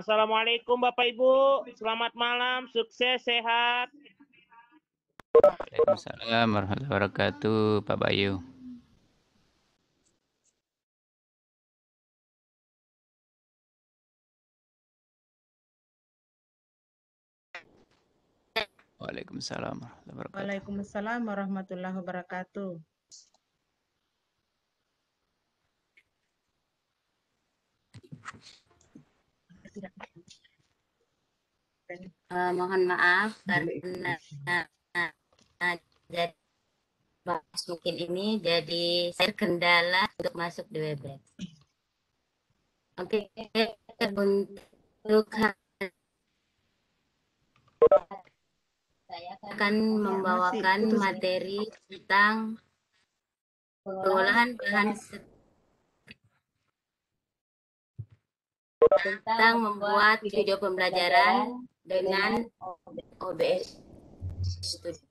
Assalamualaikum Bapak Ibu. Selamat malam, sukses, sehat. Waalaikumsalam warahmatullahi wabarakatuh, Pak Bayu. Waalaikumsalam warahmatullahi wabarakatuh. Waalaikumsalam warahmatullahi wabarakatuh. Eh, mohon maaf karena uh, jadi bahas mungkin ini jadi saya kendala untuk masuk di Webex. Oke, untuk saya akan membawakan putus. materi tentang pengolahan bahan tentang membuat video pembelajaran dengan OBS Studio.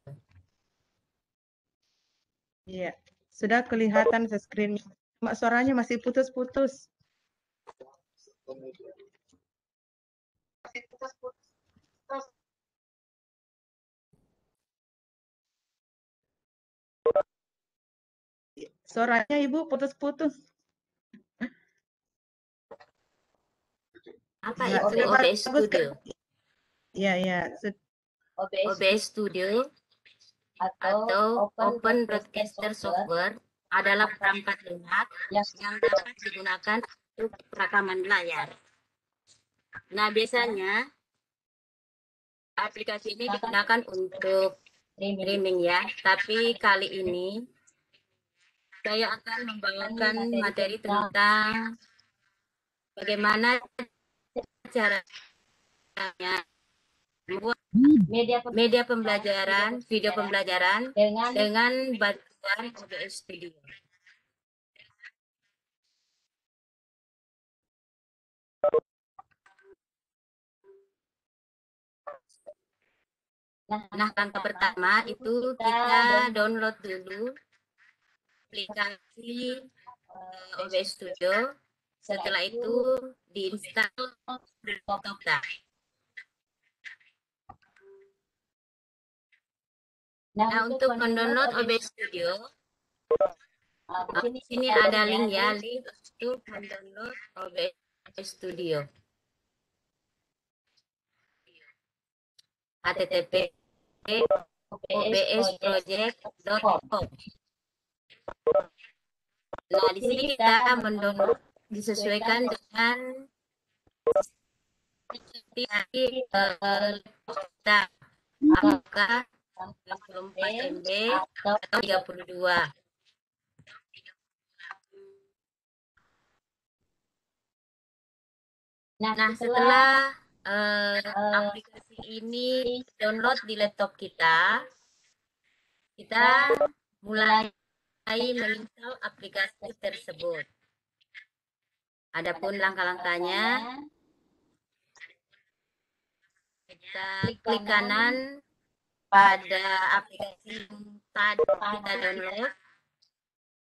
Iya, sudah kelihatan screen-nya. Mak suaranya masih putus-putus. Suaranya Ibu putus-putus. Apa Ya, itu OBS Studio? Iya, iya. Sud- OBS Studio atau Open Broadcaster Software adalah perangkat lunak yang dapat digunakan untuk rekaman layar. Nah, biasanya aplikasi ini digunakan untuk streaming ya, tapi kali ini saya akan membawakan materi tentang bagaimana caranya membuat media pembelajaran, video pembelajaran dengan bantuan OBS Studio. Nah, langkah pertama itu kita download dulu aplikasi eh, OBS Studio. Setelah itu diinstal di laptop kita. Nah, untuk mendownload OBS Studio, uh, di sini ada link ya, link untuk mendownload OBS Studio. http obsproject.com. Nah, di sini kita mendownload disesuaikan dengan seperti eh, kita apakah 64 MB atau 32. Nah, setelah eh, aplikasi ini download di laptop kita, kita mulai menginstal aplikasi tersebut. Adapun langkah-langkahnya, kita klik kanan pada aplikasi yang tadi kita download,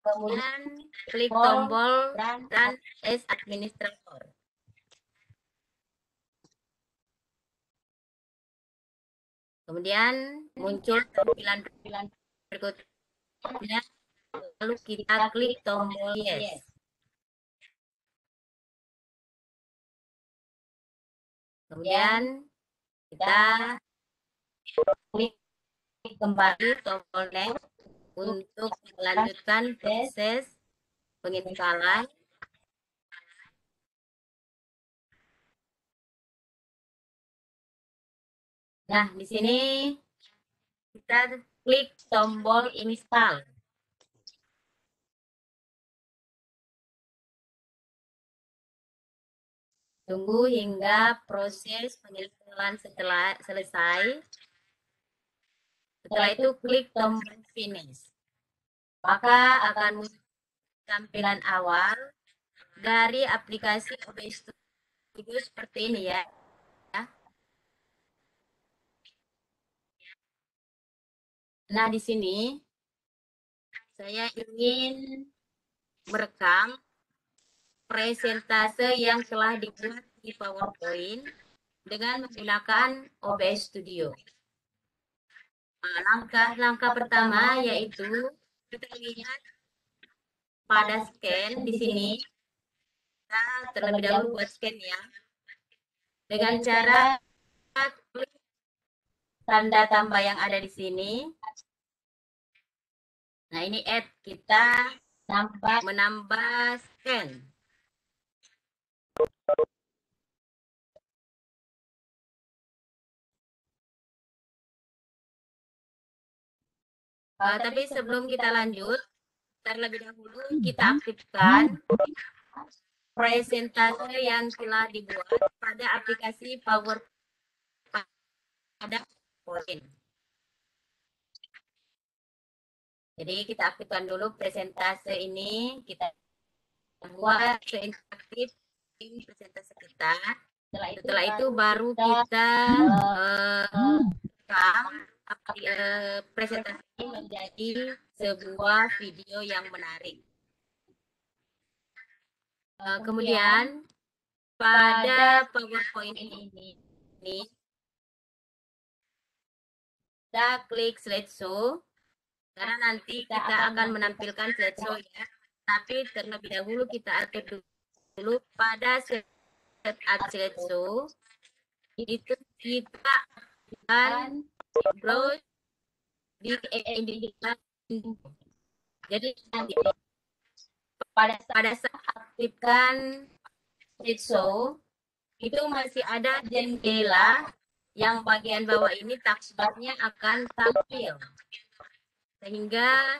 kemudian klik tombol Run as Administrator. Kemudian muncul tampilan-tampilan berikutnya, lalu kita klik tombol Yes. Kemudian kita klik kembali tombol Next untuk melanjutkan proses penginstalan. Nah, di sini kita klik tombol install. Tunggu hingga proses penginstalan setelah selesai. Setelah itu klik tombol finish. Maka akan muncul tampilan awal dari aplikasi OBS Studio seperti ini ya. Nah, di sini saya ingin merekam presentase yang telah dibuat di PowerPoint dengan menggunakan OBS Studio. Langkah-langkah pertama yaitu kita lihat pada scan di sini. Kita terlebih dahulu buat scan ya. Dengan cara tanda tambah yang ada di sini. Nah, ini add kita menambah scan. Uh, tapi sebelum kita lanjut, terlebih dahulu kita aktifkan presentase yang telah dibuat pada aplikasi Power pada PowerPoint. Jadi kita aktifkan dulu presentase ini, kita buat seinteraktif tim presentase kita. Setelah itu, Setelah itu baru kita uh, rekam uh, presentasi menjadi sebuah video yang menarik. Uh, kemudian pada PowerPoint ini, ini. kita klik slideshow. Karena nanti kita akan menampilkan slideshow. ya. Tapi terlebih dahulu kita atur dulu pada slideshow. Itu kita akan browse di jadi nanti pada pada saat aktifkan slideshow itu masih ada jendela yang bagian bawah ini taskbarnya akan tampil. Sehingga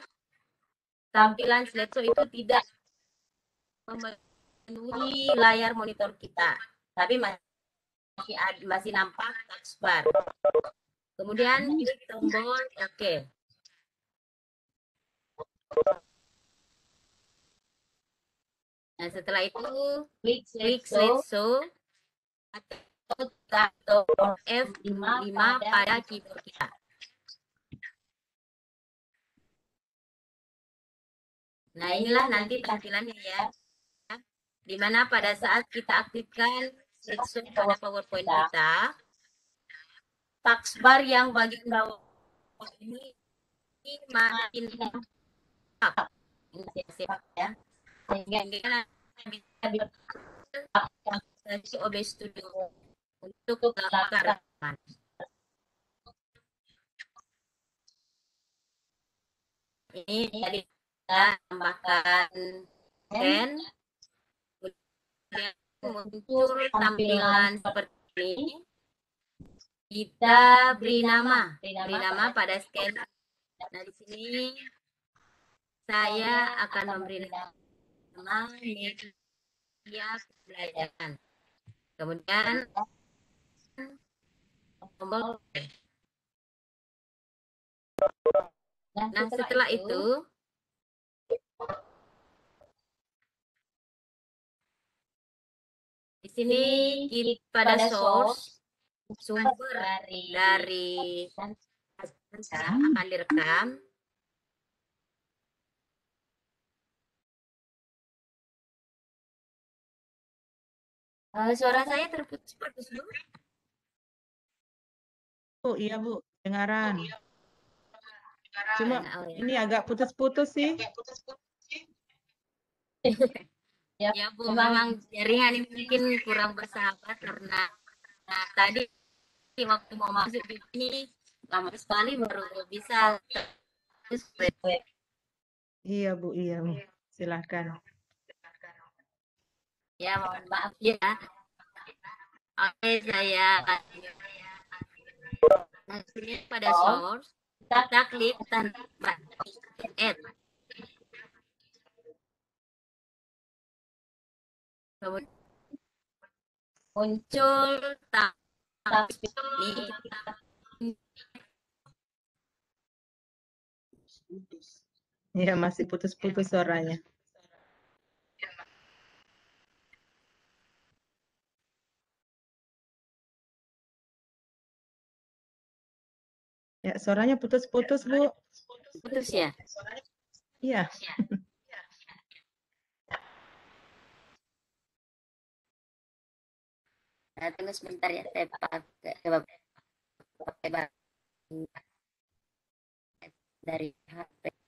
tampilan slideshow itu tidak memenuhi layar monitor kita. Tapi masih masih nampak taskbar kemudian klik tombol oke okay. Nah, setelah itu klik slideshow atau F5 pada keyboard kita. Nah, inilah nanti tampilannya ya. Di mana pada saat kita aktifkan slideshow pada PowerPoint kita, taskbar yang bagian bawah ini makin up. ya. Sehingga kita bisa OB Studio untuk melakukan Ini tadi kita tambahkan pen, kemudian muncul tampilan seperti ini. Kita beri nama, beri nama pada scan. Nah di sini saya akan memberi nama media pembelajaran. Kemudian tombol Nah, setelah itu di sini klik pada source sumber dari dari akan direkam. Uh, suara saya terputus-putus, Bu. Bu, iya Bu, dengaran. Cuma Oh, ya. ini agak putus-putus sih. ya, Bu, memang jaringan ini mungkin kurang bersahabat karena nah, tadi waktu mau masuk di sini lama sekali baru bisa terus Iya Bu, iya Bu. Silahkan. ya mohon maaf ya oke saya sini pada source kita klik add kemudian muncul tab Iya, masih putus-putus suaranya. Ya, suaranya putus-putus, Bu. putus ya Iya. Nah, tunggu sebentar ya, saya pakai coba pakai dari HP.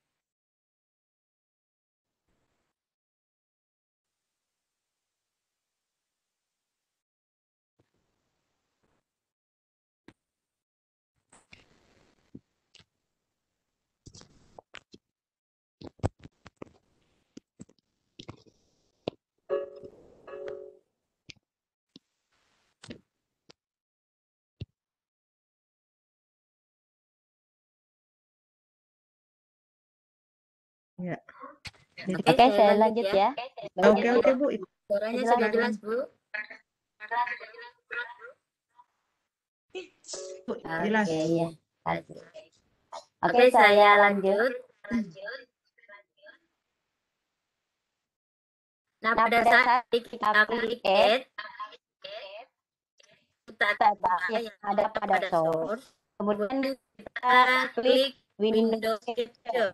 Oke, Oke, saya lanjut ya. oke oke Bu. Suaranya Jelas. sudah jelas, Bu? Jelas. Oke, ya. Oke, saya lanjut. Nah, pada saat kita klik add, kita Kita yang ada pada source. Kemudian kita klik Windows Windows Capture.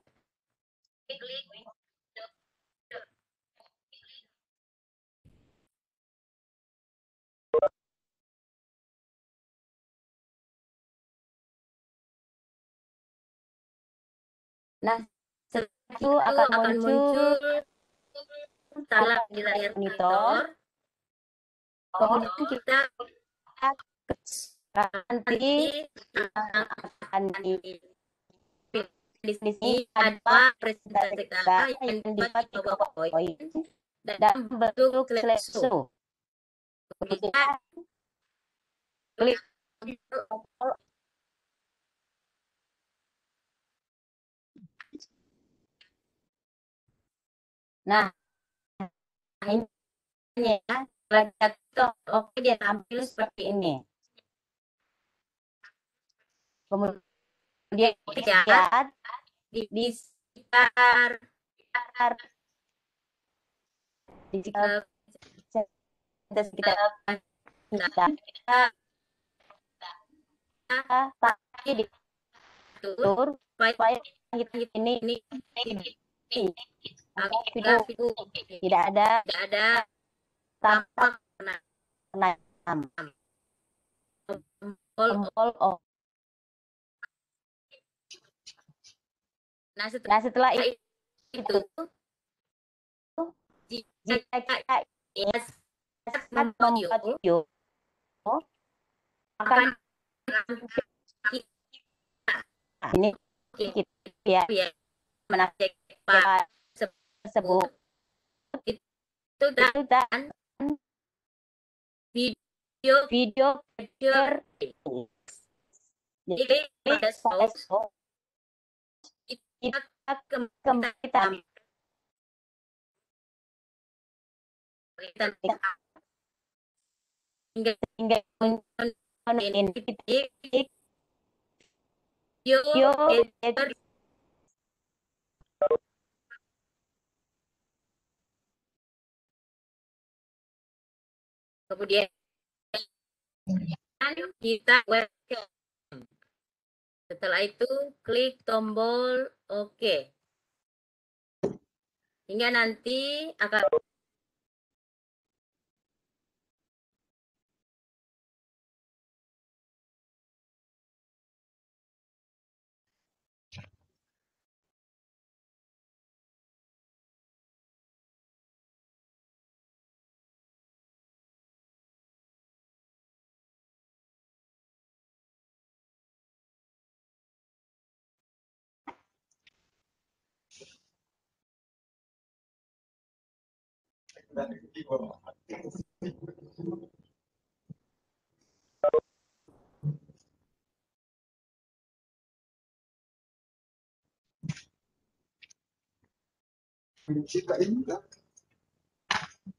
Nah, Setelah itu akan muncul salah di layar monitor. monitor. Kemudian kita nanti akan di di sini ada presentasi kita yang dibuat di PowerPoint dalam bentuk slideshow. Kemudian klik Nah, ini ya, oke dia tampil seperti ini. Kemudian Ya. lihat di, di sekitar di sekitar eh, sekitar kita tapi di tur supaya supaya ini ini agar kita video video tidak ada tidak ada. tampak tampak. Enam tombol off. nah setelah Nah setelah itu itu jika kita saat membuat video akan ini kita ya ya menafsir Pak tersebut. Itu dan itu dan video video capture jadi jadi pada kita kembali kita kita hingga hingga video video editor kemudian kita webcam. Setelah itu klik tombol OK. Hingga nanti akan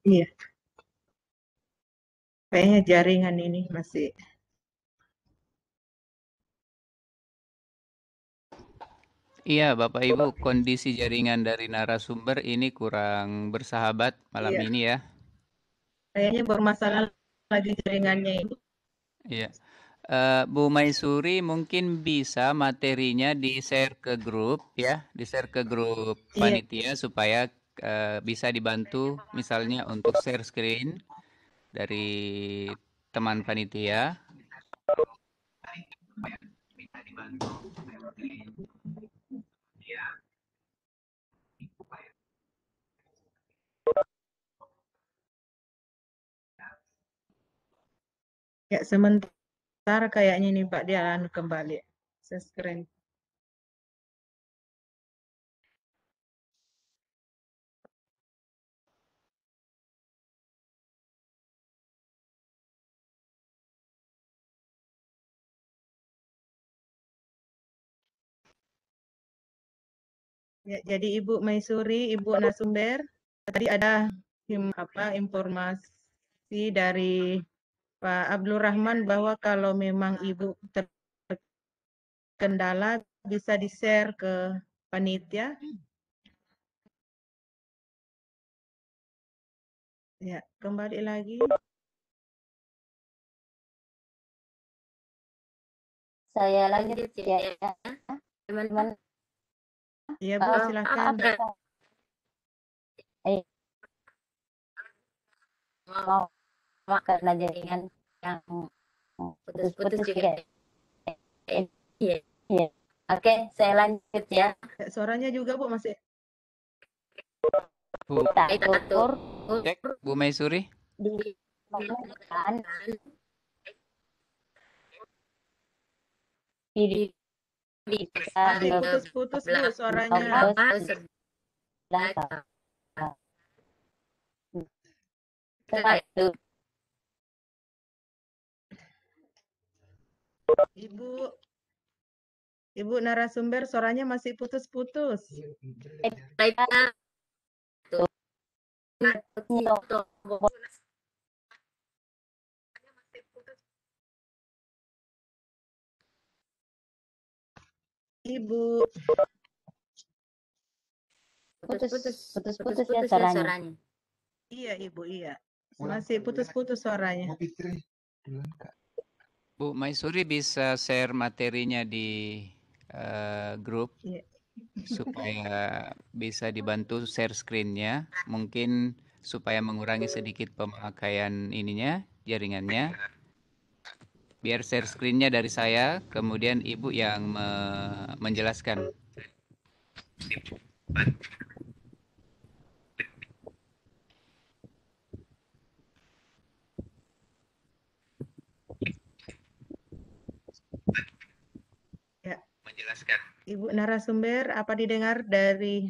Iya. Kayaknya jaringan ini masih Iya, Bapak Ibu, kondisi jaringan dari narasumber ini kurang bersahabat malam Iya. ini ya. kayaknya bermasalah lagi jaringannya ini. Iya. Eh, Bu Maisuri mungkin bisa materinya di-share ke grup ya, di-share ke grup Iya. panitia supaya eh, bisa dibantu misalnya untuk share screen dari teman panitia. Ya, sementara kayaknya nih Pak dia anu kembali. Screen. Ya, jadi Ibu Maisuri, Ibu Nasumber, tadi ada apa informasi dari Pak Abdul Rahman bahwa kalau memang Ibu terkendala bisa di-share ke panitia. Ya, kembali lagi. Saya lanjut ya. Teman-teman. Ya, Bu, silakan. Mau karena jaringan yang Putus-putus juga. Iya. Iya. Oke, saya lanjut ya. Ya, suaranya juga Bu masih Bu, Tak Kita atur. ukur cek Bu Maisuri. di bisa putus-putus Bu suaranya. setelah Ibu Ibu narasumber suaranya masih putus-putus. Ibu, putus putus putus ya suaranya. iya Ibu, iya. Masih putus-putus suaranya. Bu Maisuri bisa share materinya di eh, grup Iya. supaya bisa dibantu share screen-nya. Mungkin supaya mengurangi sedikit pemakaian ininya, jaringannya. Biar share screen-nya dari saya, kemudian Ibu yang me- menjelaskan. Ibu narasumber, apa didengar dari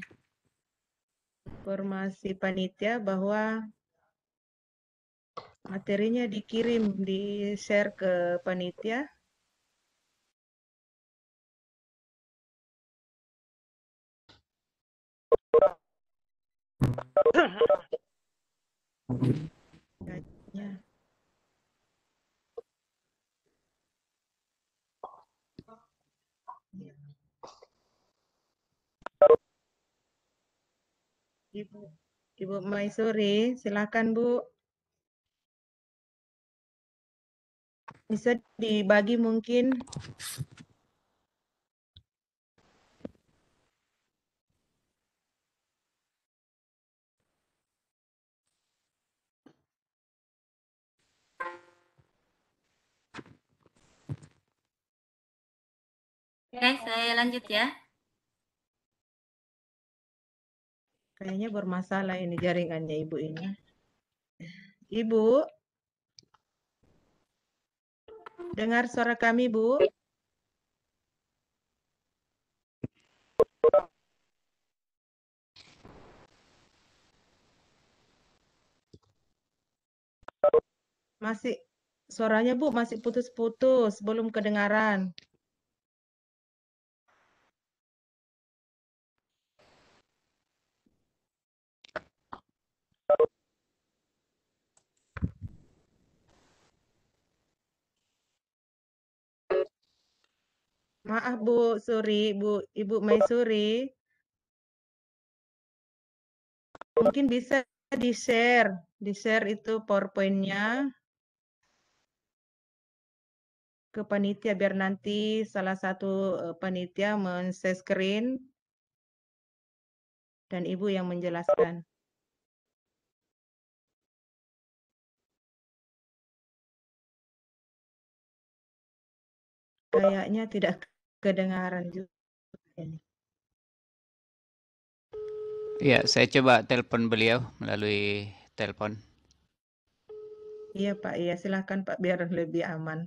informasi panitia bahwa materinya dikirim, di-share ke panitia? Ya. Ibu, Ibu Maisuri, silakan Bu. Bisa dibagi mungkin Oke, saya lanjut ya. Kayaknya bermasalah ini jaringannya Ibu ini. Ibu, dengar suara kami, Bu? Masih suaranya Bu masih putus-putus, belum kedengaran. Maaf Bu Suri, Bu Ibu Maisuri. Mungkin bisa di-share, di-share itu PowerPoint-nya ke panitia biar nanti salah satu eh, panitia men-share screen dan Ibu yang menjelaskan. Kayaknya tidak kedengaran juga ini. Ya, saya coba telepon beliau melalui telepon. Iya Pak, iya silahkan Pak biar lebih aman.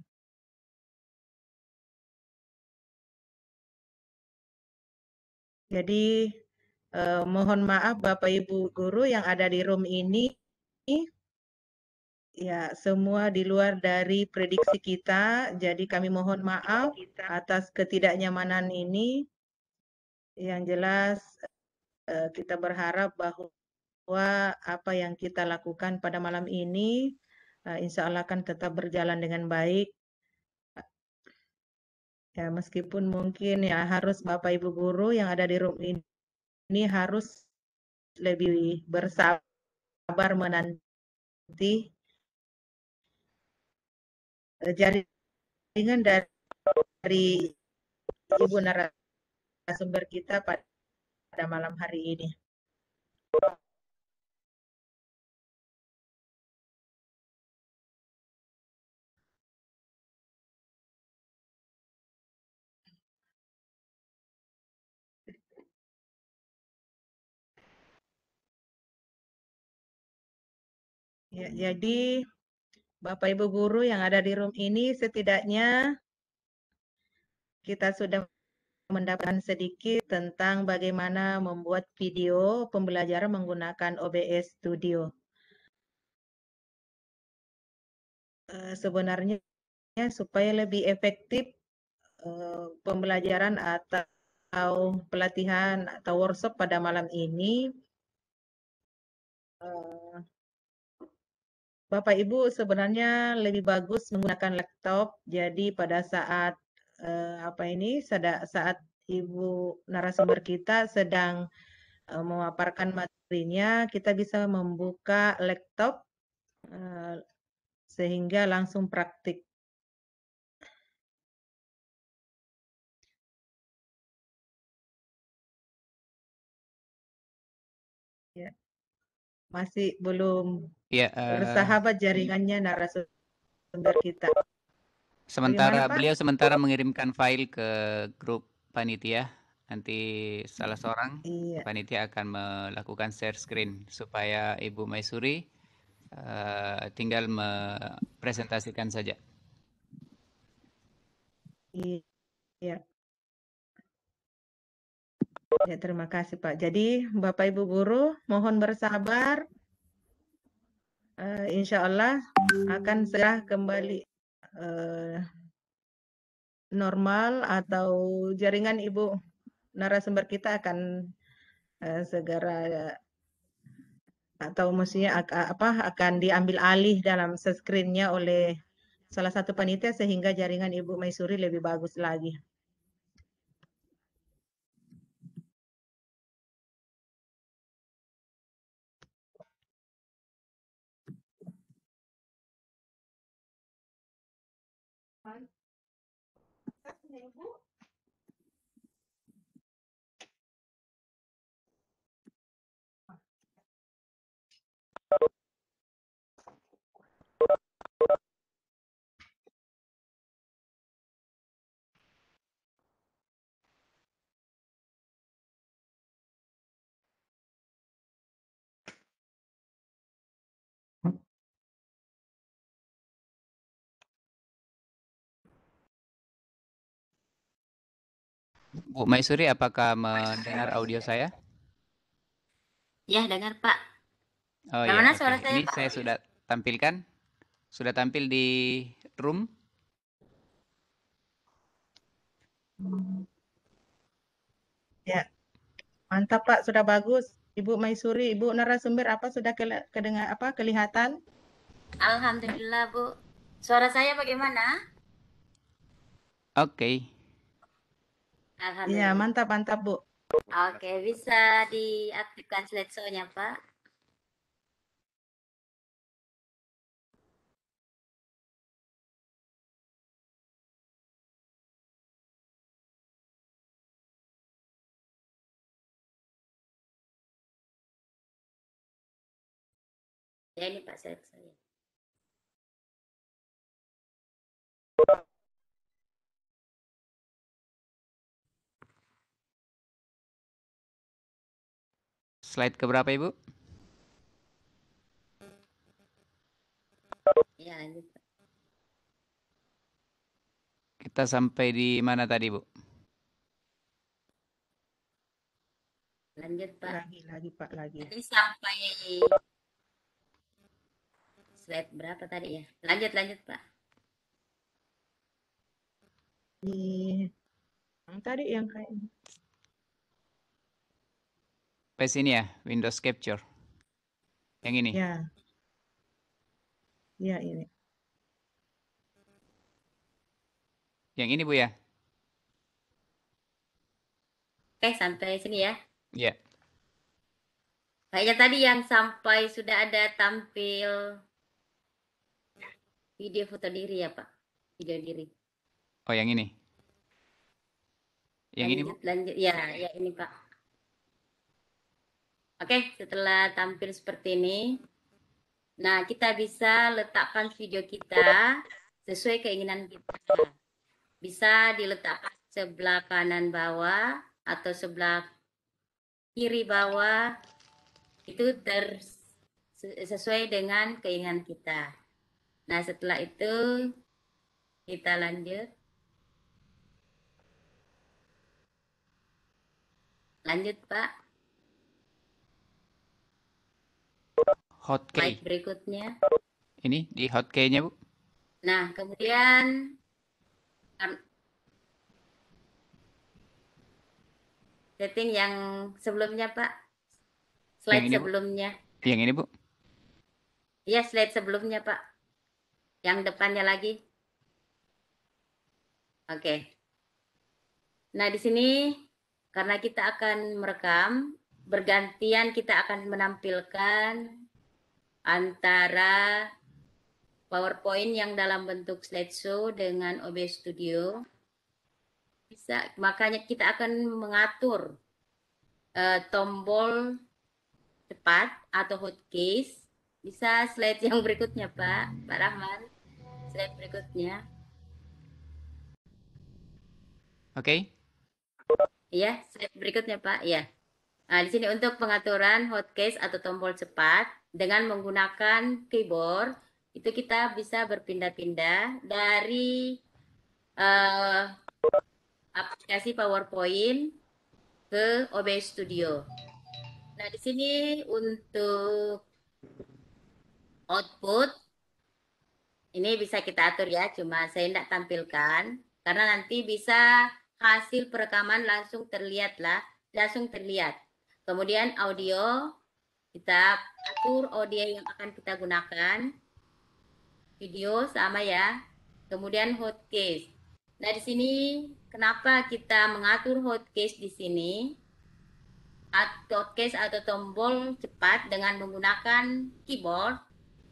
Jadi eh, mohon maaf Bapak Ibu guru yang ada di room ini, ya semua di luar dari prediksi kita. Jadi kami mohon maaf atas ketidaknyamanan ini. Yang jelas eh, kita berharap bahwa apa yang kita lakukan pada malam ini, eh, insya Allah akan tetap berjalan dengan baik. Ya, meskipun mungkin ya harus Bapak Ibu guru yang ada di room ini, ini harus lebih bersabar menanti jaringan dari, dari Ibu narasumber kita pada malam hari ini. Ya, jadi Bapak Ibu guru yang ada di room ini setidaknya kita sudah mendapatkan sedikit tentang bagaimana membuat video pembelajaran menggunakan OBS Studio. Eh, sebenarnya supaya lebih efektif eh, pembelajaran atau pelatihan atau workshop pada malam ini, eh, Bapak Ibu sebenarnya lebih bagus menggunakan laptop. Jadi pada saat uh, apa ini saat Ibu narasumber kita sedang uh, memaparkan materinya, kita bisa membuka laptop uh, sehingga langsung praktik. Ya. Masih belum Ya, uh, bersahabat jaringannya narasumber kita. Sementara Bagaimana, beliau sementara mengirimkan file ke grup panitia, nanti salah seorang iya. panitia akan melakukan share screen supaya Ibu Maisuri uh, tinggal mempresentasikan saja. Iya. Ya, terima kasih Pak. Jadi Bapak Ibu guru mohon bersabar uh, insya Allah akan segera kembali uh, normal atau jaringan ibu narasumber kita akan uh, segera atau mestinya apa akan diambil alih dalam screen-nya oleh salah satu panitia sehingga jaringan Ibu Maisuri lebih bagus lagi. Bu Maisuri, apakah mendengar audio saya? Ya, dengar Pak. Oh ya, okay. suara saya, Ini Pak? saya sudah tampilkan. Sudah tampil di room. Ya, mantap Pak, sudah bagus. Ibu Maisuri, Ibu narasumber apa sudah ke kedengar apa kelihatan? Alhamdulillah Bu. Suara saya bagaimana? Oke. Okay. Iya, Alhamdulillah. mantap, mantap, Bu. Oke, bisa diaktifkan slideshow-nya, Pak. Ya, ini Pak slideshow-nya. Slide keberapa Ibu? Ya, lanjut. Kita sampai di mana tadi Bu? Lanjut, Pak. Lagi, lagi Pak, lagi. Tadi sampai slide berapa tadi ya? Lanjut, lanjut, Pak. Di yang tadi yang kayak Sampai sini ya, Windows Capture. Yang ini. ya. Ya ini. Yang ini Bu ya? Oke, sampai sini ya. Ya. Kayaknya tadi yang sampai sudah ada tampil video foto diri ya, Pak. Video diri. Oh, yang ini. Yang ini Bu. lanjut, lanjut. Ya, ya ini, Pak. Oke, setelah tampil seperti ini, nah kita bisa letakkan video kita sesuai keinginan kita. Bisa diletakkan sebelah kanan bawah atau sebelah kiri bawah. Itu ter sesuai dengan keinginan kita. Nah, setelah itu kita lanjut. Lanjut, Pak. Hotkey. Slide berikutnya. Ini di hotkey-nya Bu. Nah, kemudian setting yang sebelumnya, Pak. Slide Yang ini, Bu? sebelumnya. Yang ini Bu. Iya, slide sebelumnya, Pak. Yang depannya lagi. Oke. Nah, di sini karena kita akan merekam, bergantian kita akan menampilkan antara PowerPoint yang dalam bentuk slideshow dengan OBS Studio. Bisa, makanya kita akan mengatur eh, tombol cepat atau hotkeys. Bisa slide yang berikutnya, Pak. Pak Rahman. Slide berikutnya. Oke. Iya, slide berikutnya, Pak. Iya. Nah, di sini untuk pengaturan hotkeys atau tombol cepat dengan menggunakan keyboard itu kita bisa berpindah-pindah dari eh, aplikasi PowerPoint ke OBS Studio. Nah, di sini untuk output ini bisa kita atur ya, cuma saya tidak tampilkan karena nanti bisa hasil perekaman langsung terlihat lah, langsung terlihat. Kemudian audio kita atur audio yang akan kita gunakan. Video sama ya. Kemudian hotkeys. Nah, di sini kenapa kita mengatur hotkeys di sini? Hotkeys atau tombol cepat dengan menggunakan keyboard.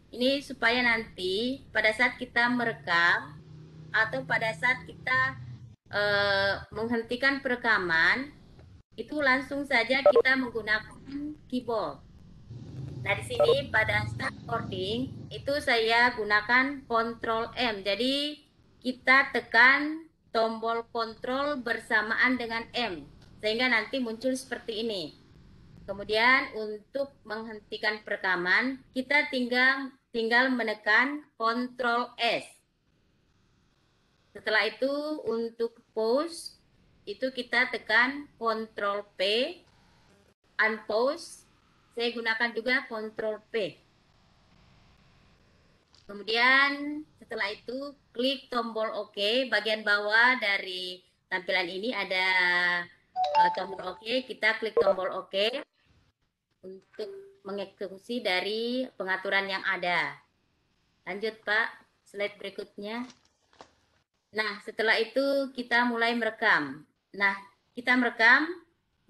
Ini supaya nanti pada saat kita merekam atau pada saat kita eh, menghentikan perekaman itu langsung saja kita menggunakan keyboard. Nah, di sini pada start recording itu saya gunakan Ctrl M. Jadi kita tekan tombol kontrol bersamaan dengan M sehingga nanti muncul seperti ini. Kemudian untuk menghentikan perekaman kita tinggal tinggal menekan Ctrl S. Setelah itu untuk pause itu kita tekan Ctrl P, unpause, saya gunakan juga Ctrl P. Kemudian setelah itu klik tombol OK, bagian bawah dari tampilan ini ada uh, tombol OK, kita klik tombol OK untuk mengeksekusi dari pengaturan yang ada. Lanjut Pak, slide berikutnya. Nah, setelah itu kita mulai merekam. Nah, kita merekam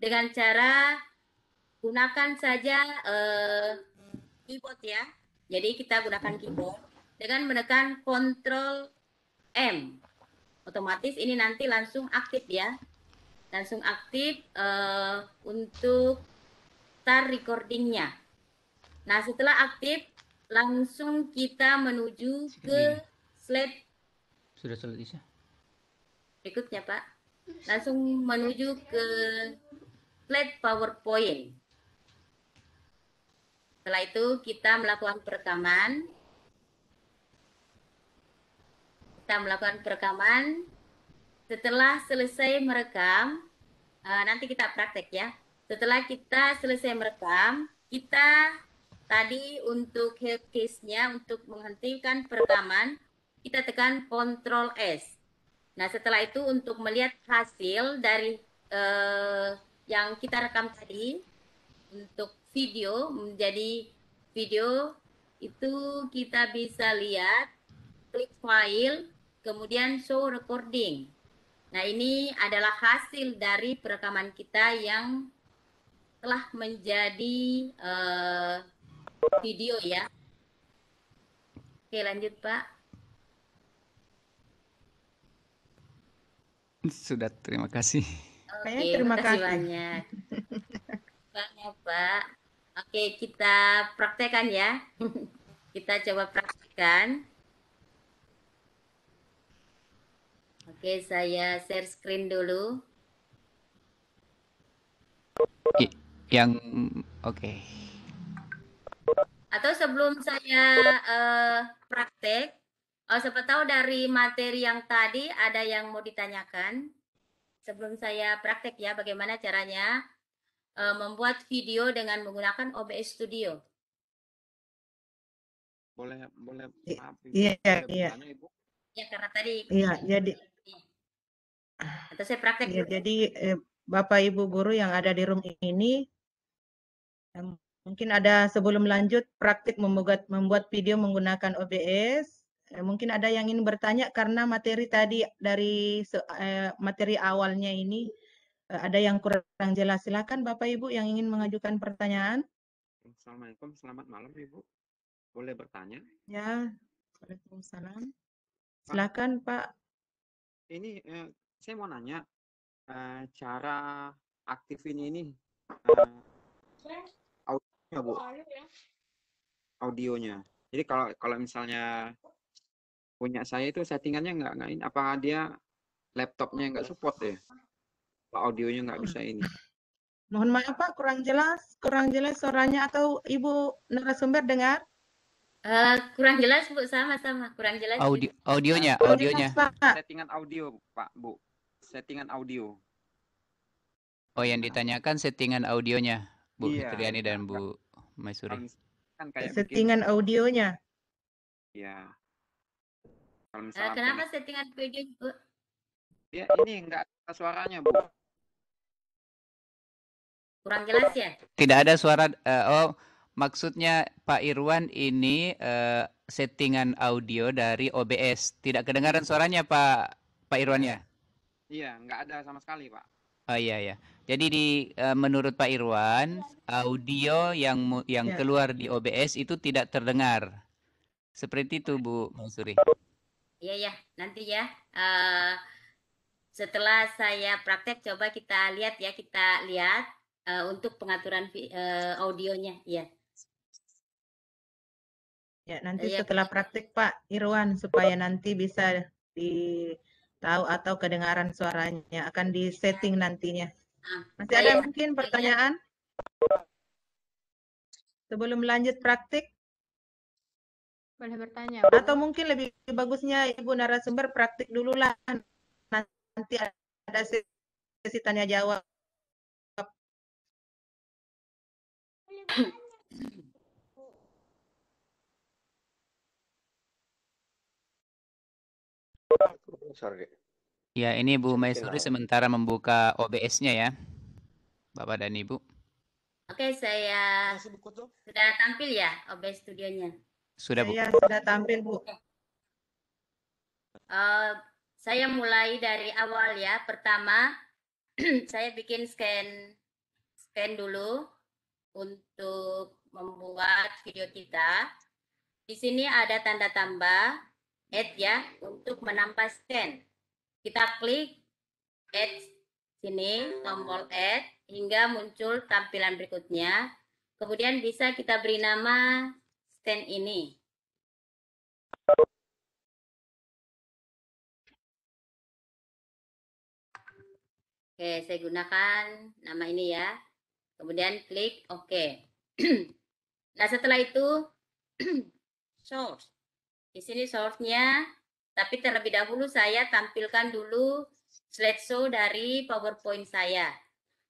dengan cara gunakan saja eh, keyboard ya. Jadi kita gunakan keyboard dengan menekan Ctrl M. Otomatis ini nanti langsung aktif ya. Langsung aktif eh, untuk start recordingnya. Nah, setelah aktif langsung kita menuju ke slide Sudah selesai. berikutnya, Pak. Langsung menuju ke slide PowerPoint. Setelah itu kita melakukan perekaman. Kita melakukan perekaman. Setelah selesai merekam, eh, nanti kita praktek ya. Setelah kita selesai merekam, kita tadi untuk help case-nya untuk menghentikan perekaman, kita tekan Ctrl S. Nah, setelah itu untuk melihat hasil dari eh, yang kita rekam tadi untuk video menjadi video itu kita bisa lihat klik file kemudian show recording. Nah, ini adalah hasil dari perekaman kita yang telah menjadi eh, video ya. Oke, lanjut, Pak. Sudah, terima kasih. Oke, terima makasih kasih. banyak. Banyak, Pak. Oke, kita praktekkan ya. kita coba praktekkan. Oke, saya share screen dulu. Yang oke. Atau sebelum saya eh, praktek, oh, siapa tahu dari materi yang tadi ada yang mau ditanyakan. Sebelum saya praktek ya, bagaimana caranya eh, membuat video dengan menggunakan OBS Studio. Boleh, boleh, I- maaf, Ibu. iya, Boleh iya. bertanya, Ibu? Ya, karena tadi Iya, jadi atau saya praktek ya, jadi eh, Bapak Ibu guru yang ada di room ini em, mungkin ada sebelum lanjut praktik membuat membuat video menggunakan OBS. Eh, mungkin ada yang ingin bertanya karena materi tadi dari eh, materi awalnya ini eh, ada yang kurang jelas. Silakan Bapak Ibu yang ingin mengajukan pertanyaan. Assalamualaikum, selamat malam, Ibu. Boleh bertanya? Ya, Waalaikumsalam. Silakan Pak. Ini eh, saya mau nanya eh, cara aktifin ini eh, audionya, Bu. Audionya. Jadi kalau kalau misalnya punya saya itu settingannya nggak nggak ini apa dia laptopnya nggak support ya? Kalau audionya nggak bisa ini. Mohon maaf Pak, kurang jelas, kurang jelas suaranya atau Ibu narasumber dengar? Eh, kurang jelas Bu, sama-sama kurang jelas. Audio audionya, Kurang audionya. jelas, Pak. Settingan audio, Pak, Bu. Settingan audio. Oh, yang ditanyakan settingan audionya, Bu Iya, Fitriani dan iya. Bu Maisuri. kan kayak bikin Settingan audionya. ya. Kalau misalnya kenapa pengen- settingan video Bu? ya ini nggak ada suaranya, Bu. Kurang jelas ya? Tidak ada suara eh, oh maksudnya Pak Irwan ini eh, settingan audio dari OBS. Tidak kedengaran suaranya Pak Pak Irwan ya? Iya, nggak ada sama sekali, Pak. Oh iya ya. Jadi di eh, menurut Pak Irwan audio yang yang Ya. keluar di OBS itu tidak terdengar. Seperti itu Bu Maisuri. Iya ya, nanti ya. eh, setelah saya praktek coba kita lihat ya, kita lihat eh, untuk pengaturan eh, audionya. Ya. Ya, nanti Iya, setelah praktik Pak Irwan supaya nanti bisa di tahu atau kedengaran suaranya akan di setting nantinya. Ah, Masih ada mungkin pertanyaan? Sebelum lanjut praktik Boleh bertanya, atau mungkin lebih bagusnya Ibu narasumber praktik dulu lah. Nanti ada sesi tanya jawab. Ya, ini Bu Maisuri sementara membuka OBS-nya ya. Bapak dan Ibu. Oke, saya sudah tampil ya OBS studionya. Sudah Bu. Saya sudah tampil Bu. Eh, saya mulai dari awal ya. Pertama, saya bikin scan scan dulu untuk membuat video kita. Di sini ada tanda tambah add ya untuk menambah scan. Kita klik add sini tombol add hingga muncul tampilan berikutnya. Kemudian bisa kita beri nama scan ini. Oke, saya gunakan nama ini ya. Kemudian klik OK. Nah, setelah itu source. Di sini source-nya, tapi terlebih dahulu saya tampilkan dulu slideshow dari PowerPoint saya.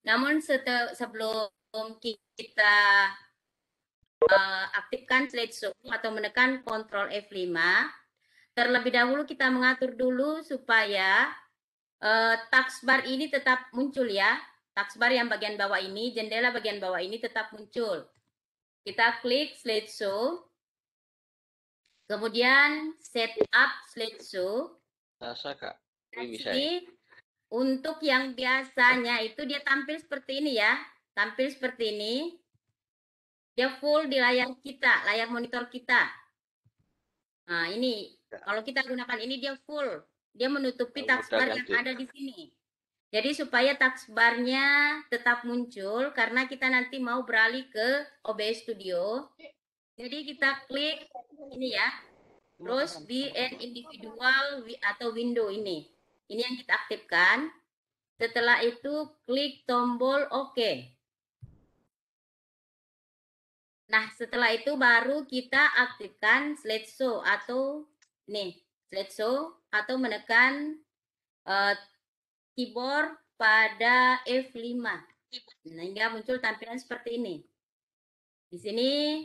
Namun sebelum kita eh, aktifkan slideshow atau menekan Ctrl F5, terlebih dahulu kita mengatur dulu supaya eh, taskbar ini tetap muncul ya. Taskbar yang bagian bawah ini, jendela bagian bawah ini tetap muncul. Kita klik slideshow. Kemudian setup slideshow. Rasa kak, ini bisa ya? Jadi untuk yang biasanya itu dia tampil seperti ini ya. Tampil seperti ini. Dia full di layar kita, layar monitor kita. Nah, ini Ya. kalau kita gunakan ini dia full. Dia menutupi taskbar yang ada di sini. Jadi supaya taskbarnya tetap muncul karena kita nanti mau beralih ke OBS Studio. Jadi kita klik ini ya. Terus di an individual atau window ini. Ini yang kita aktifkan. Setelah itu klik tombol OK. Nah, setelah itu baru kita aktifkan slideshow atau nih, slideshow atau menekan eh, keyboard pada F5. Sehingga muncul tampilan seperti ini. Di sini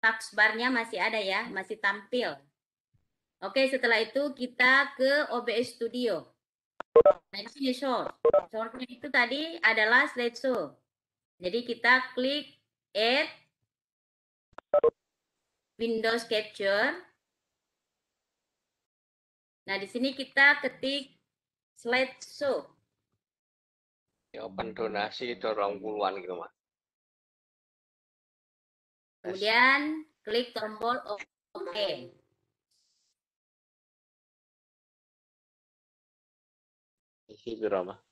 taskbarnya masih ada ya, masih tampil. Oke, setelah itu kita ke OBS Studio. Nah, di sini short. Shortnya itu tadi adalah slideshow. Jadi kita klik Add Windows Capture. Nah, di sini kita ketik slideshow. Ya, open donasi itu orang puluhan gitu mas. Kemudian klik tombol OK. Isi berapa?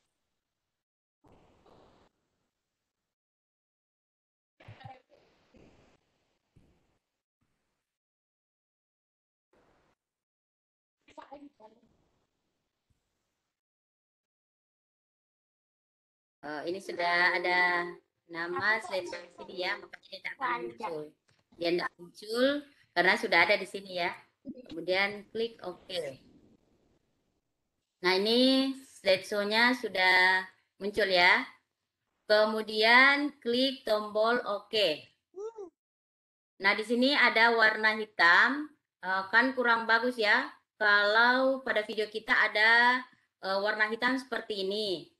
Eh, ini sudah ada nama di sini ya, makanya dia tidak akan muncul. Dia tidak muncul karena sudah ada di sini ya. Kemudian klik OK. Nah ini slideshow-nya sudah muncul ya. Kemudian klik tombol OK. Nah di sini ada warna hitam, Eh, kan kurang bagus ya. Kalau pada video kita ada eh, warna hitam seperti ini.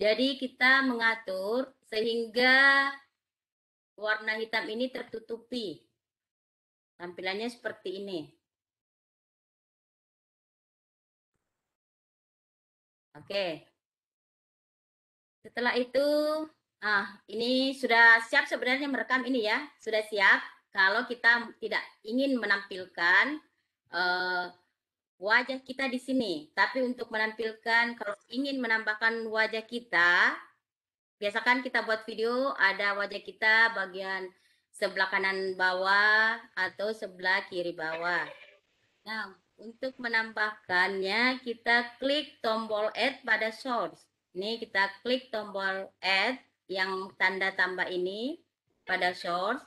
Jadi kita mengatur sehingga warna hitam ini tertutupi. Tampilannya seperti ini. Oke. Setelah itu, ah ini sudah siap sebenarnya merekam ini ya, sudah siap. Kalau kita tidak ingin menampilkan eh, wajah kita di sini, tapi untuk menampilkan kalau ingin menambahkan wajah kita, biasakan kita buat video ada wajah kita bagian sebelah kanan bawah atau sebelah kiri bawah. Nah, untuk menambahkannya kita klik tombol add pada source. Ini kita klik tombol add yang tanda tambah ini pada source.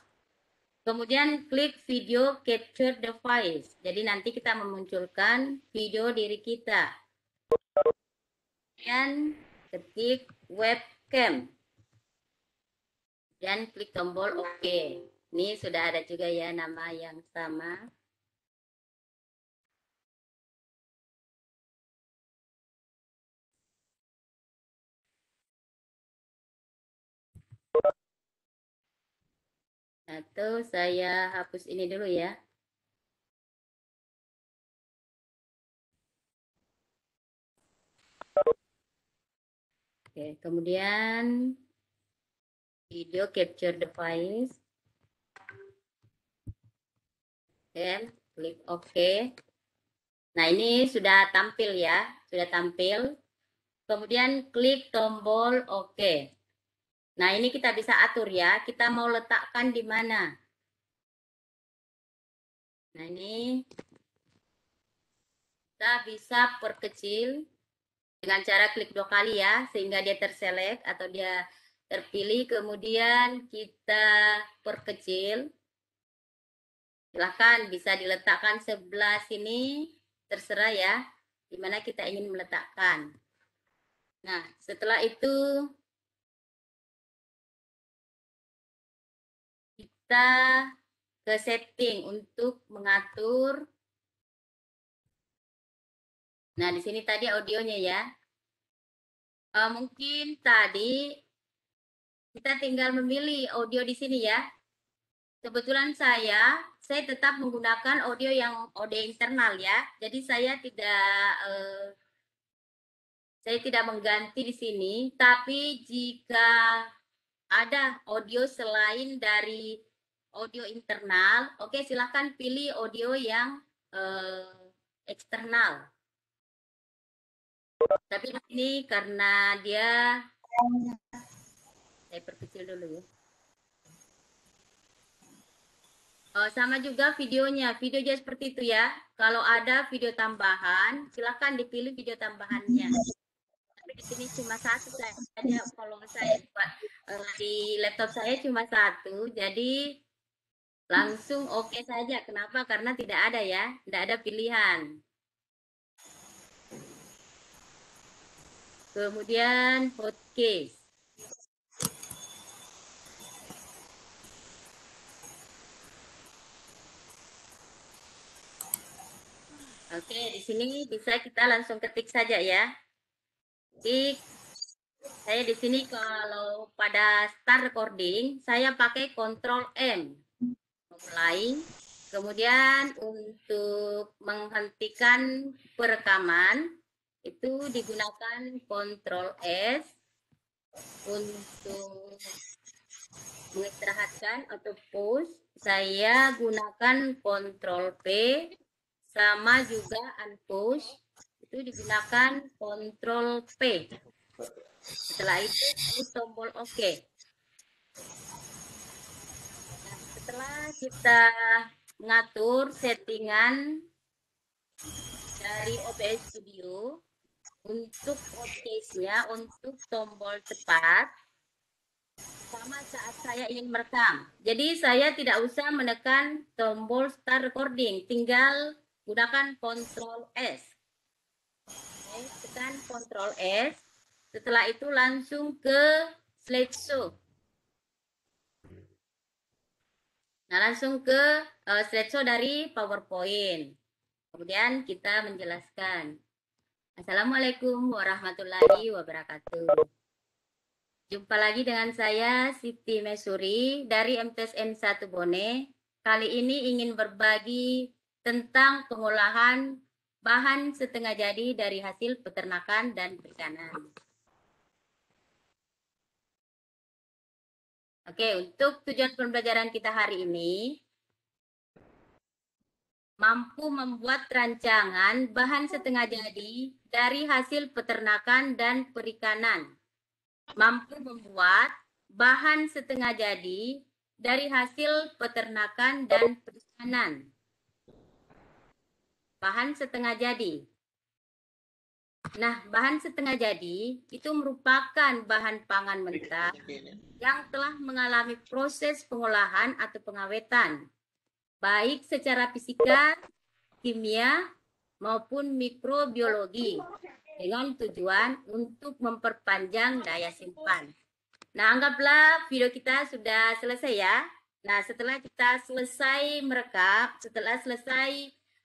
Kemudian klik video capture device. Jadi nanti kita memunculkan video diri kita. Kemudian ketik webcam. Dan klik tombol OK. Ini sudah ada juga ya nama yang sama. Atau saya hapus ini dulu ya. Oke, kemudian video capture device. Oke, klik OK. Nah, ini sudah tampil ya, sudah tampil. Kemudian klik tombol OK. Nah, ini kita bisa atur ya. Kita mau letakkan di mana? Nah, ini kita bisa perkecil dengan cara klik dua kali ya, sehingga dia terselect atau dia terpilih. Kemudian kita perkecil Silahkan bisa diletakkan sebelah sini, terserah ya, di mana kita ingin meletakkan. Nah, setelah itu kita ke setting untuk mengatur. Nah, di sini tadi audionya ya. Eh, mungkin tadi kita tinggal memilih audio di sini ya. Kebetulan saya, saya tetap menggunakan audio yang audio internal ya. Jadi saya tidak eh, saya tidak mengganti di sini, tapi jika ada audio selain dari audio internal, oke silahkan pilih audio yang eh, eksternal. Tapi di sini karena dia saya perkecil dulu ya. Oh, sama juga videonya, video juga seperti itu ya. Kalau ada video tambahan, silahkan dipilih video tambahannya. Tapi di sini cuma satu saja. Kalau saya buat eh, di laptop saya cuma satu, jadi langsung oke saja. Kenapa? Karena tidak ada ya, tidak ada pilihan. Kemudian podcast. Oke, di sini bisa kita langsung ketik saja ya. Ketik. Saya di sini kalau pada start recording, saya pakai Ctrl M. Memulai. Kemudian untuk menghentikan perekaman, itu digunakan Ctrl S. Untuk mengistirahatkan atau pause, saya gunakan Ctrl P sama juga unpush itu digunakan Ctrl P. Setelah itu tombol OK. Nah, setelah kita mengatur settingan dari OBS Studio untuk podcast-nya untuk tombol cepat sama saat saya ingin merekam. Jadi saya tidak usah menekan tombol start recording, tinggal gunakan Ctrl S. Oke, tekan Ctrl S. Setelah itu langsung ke slideshow. Nah, langsung ke uh, slideshow dari PowerPoint. Kemudian kita menjelaskan. Assalamualaikum warahmatullahi wabarakatuh. Jumpa lagi dengan saya Siti Mesuri dari MTSN 1 Bone. Kali ini ingin berbagi tentang pengolahan bahan setengah jadi dari hasil peternakan dan perikanan. Oke, untuk tujuan pembelajaran kita hari ini, mampu membuat rancangan bahan setengah jadi dari hasil peternakan dan perikanan. Mampu membuat bahan setengah jadi dari hasil peternakan dan perikanan. Bahan setengah jadi. Nah, bahan setengah jadi itu merupakan bahan pangan mentah yang telah mengalami proses pengolahan atau pengawetan, baik secara fisika, kimia, maupun mikrobiologi, dengan tujuan untuk memperpanjang daya simpan. Nah, anggaplah video kita sudah selesai ya. Nah, setelah kita selesai merekam, setelah selesai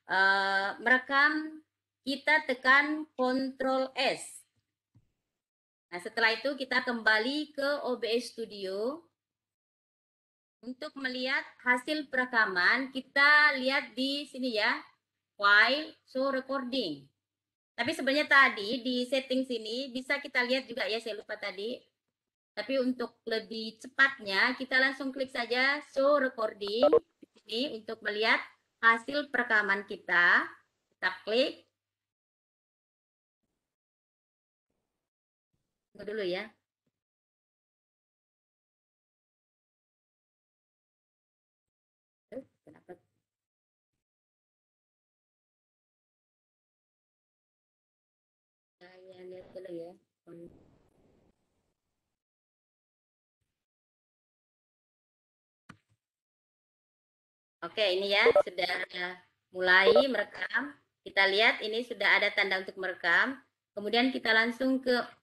uh, merekam, kita tekan Ctrl S. Nah, setelah itu kita kembali ke OBS Studio. Untuk melihat hasil perekaman, kita lihat di sini ya, file show recording. Tapi sebenarnya tadi di setting sini bisa kita lihat juga ya, saya lupa tadi. Tapi untuk lebih cepatnya, kita langsung klik saja show recording di sini untuk melihat hasil perekaman kita. Kita klik. Tunggu dulu ya. Saya lihat dulu ya. Oke, ini ya sudah mulai merekam. Kita lihat ini sudah ada tanda untuk merekam. Kemudian kita langsung ke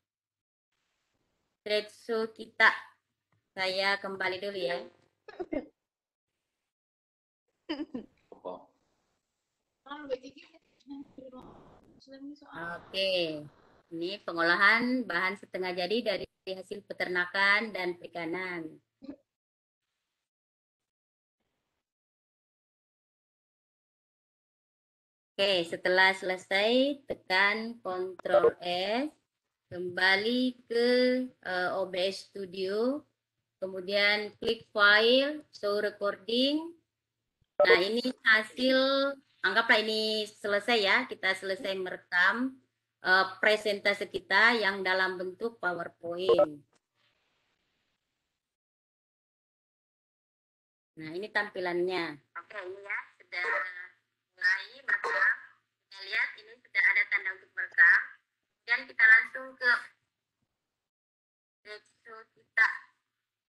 slideshow kita. Saya kembali dulu ya. Oke, ini pengolahan bahan setengah jadi dari hasil peternakan dan perikanan. Oke, setelah selesai tekan Ctrl S, kembali ke uh, OBS Studio, kemudian klik file, show recording. Nah, ini hasil anggaplah ini selesai ya, kita selesai merekam uh, presentasi kita yang dalam bentuk PowerPoint. Nah, ini tampilannya. Oke, ini ya sudah mulai merekam. Kita lihat ini sudah ada tanda untuk merekam. Dan kita langsung ke slideshow kita.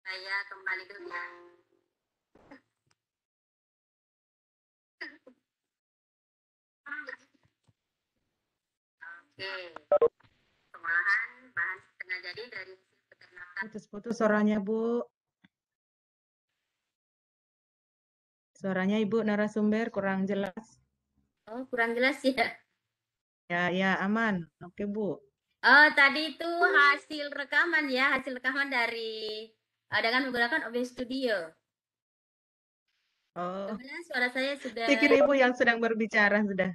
Saya kembali dulu ya. Oke. Pengolahan bahan setengah jadi dari peternakan. Putus-putus suaranya, Bu. Suaranya Ibu narasumber kurang jelas. Oh, kurang jelas ya. Ya, ya aman. Oke, Bu. Oh, tadi itu hasil rekaman ya, hasil rekaman dari uh, dengan menggunakan OBS Studio. Oh, Kemudian suara saya sudah kira Ibu yang sedang berbicara sudah.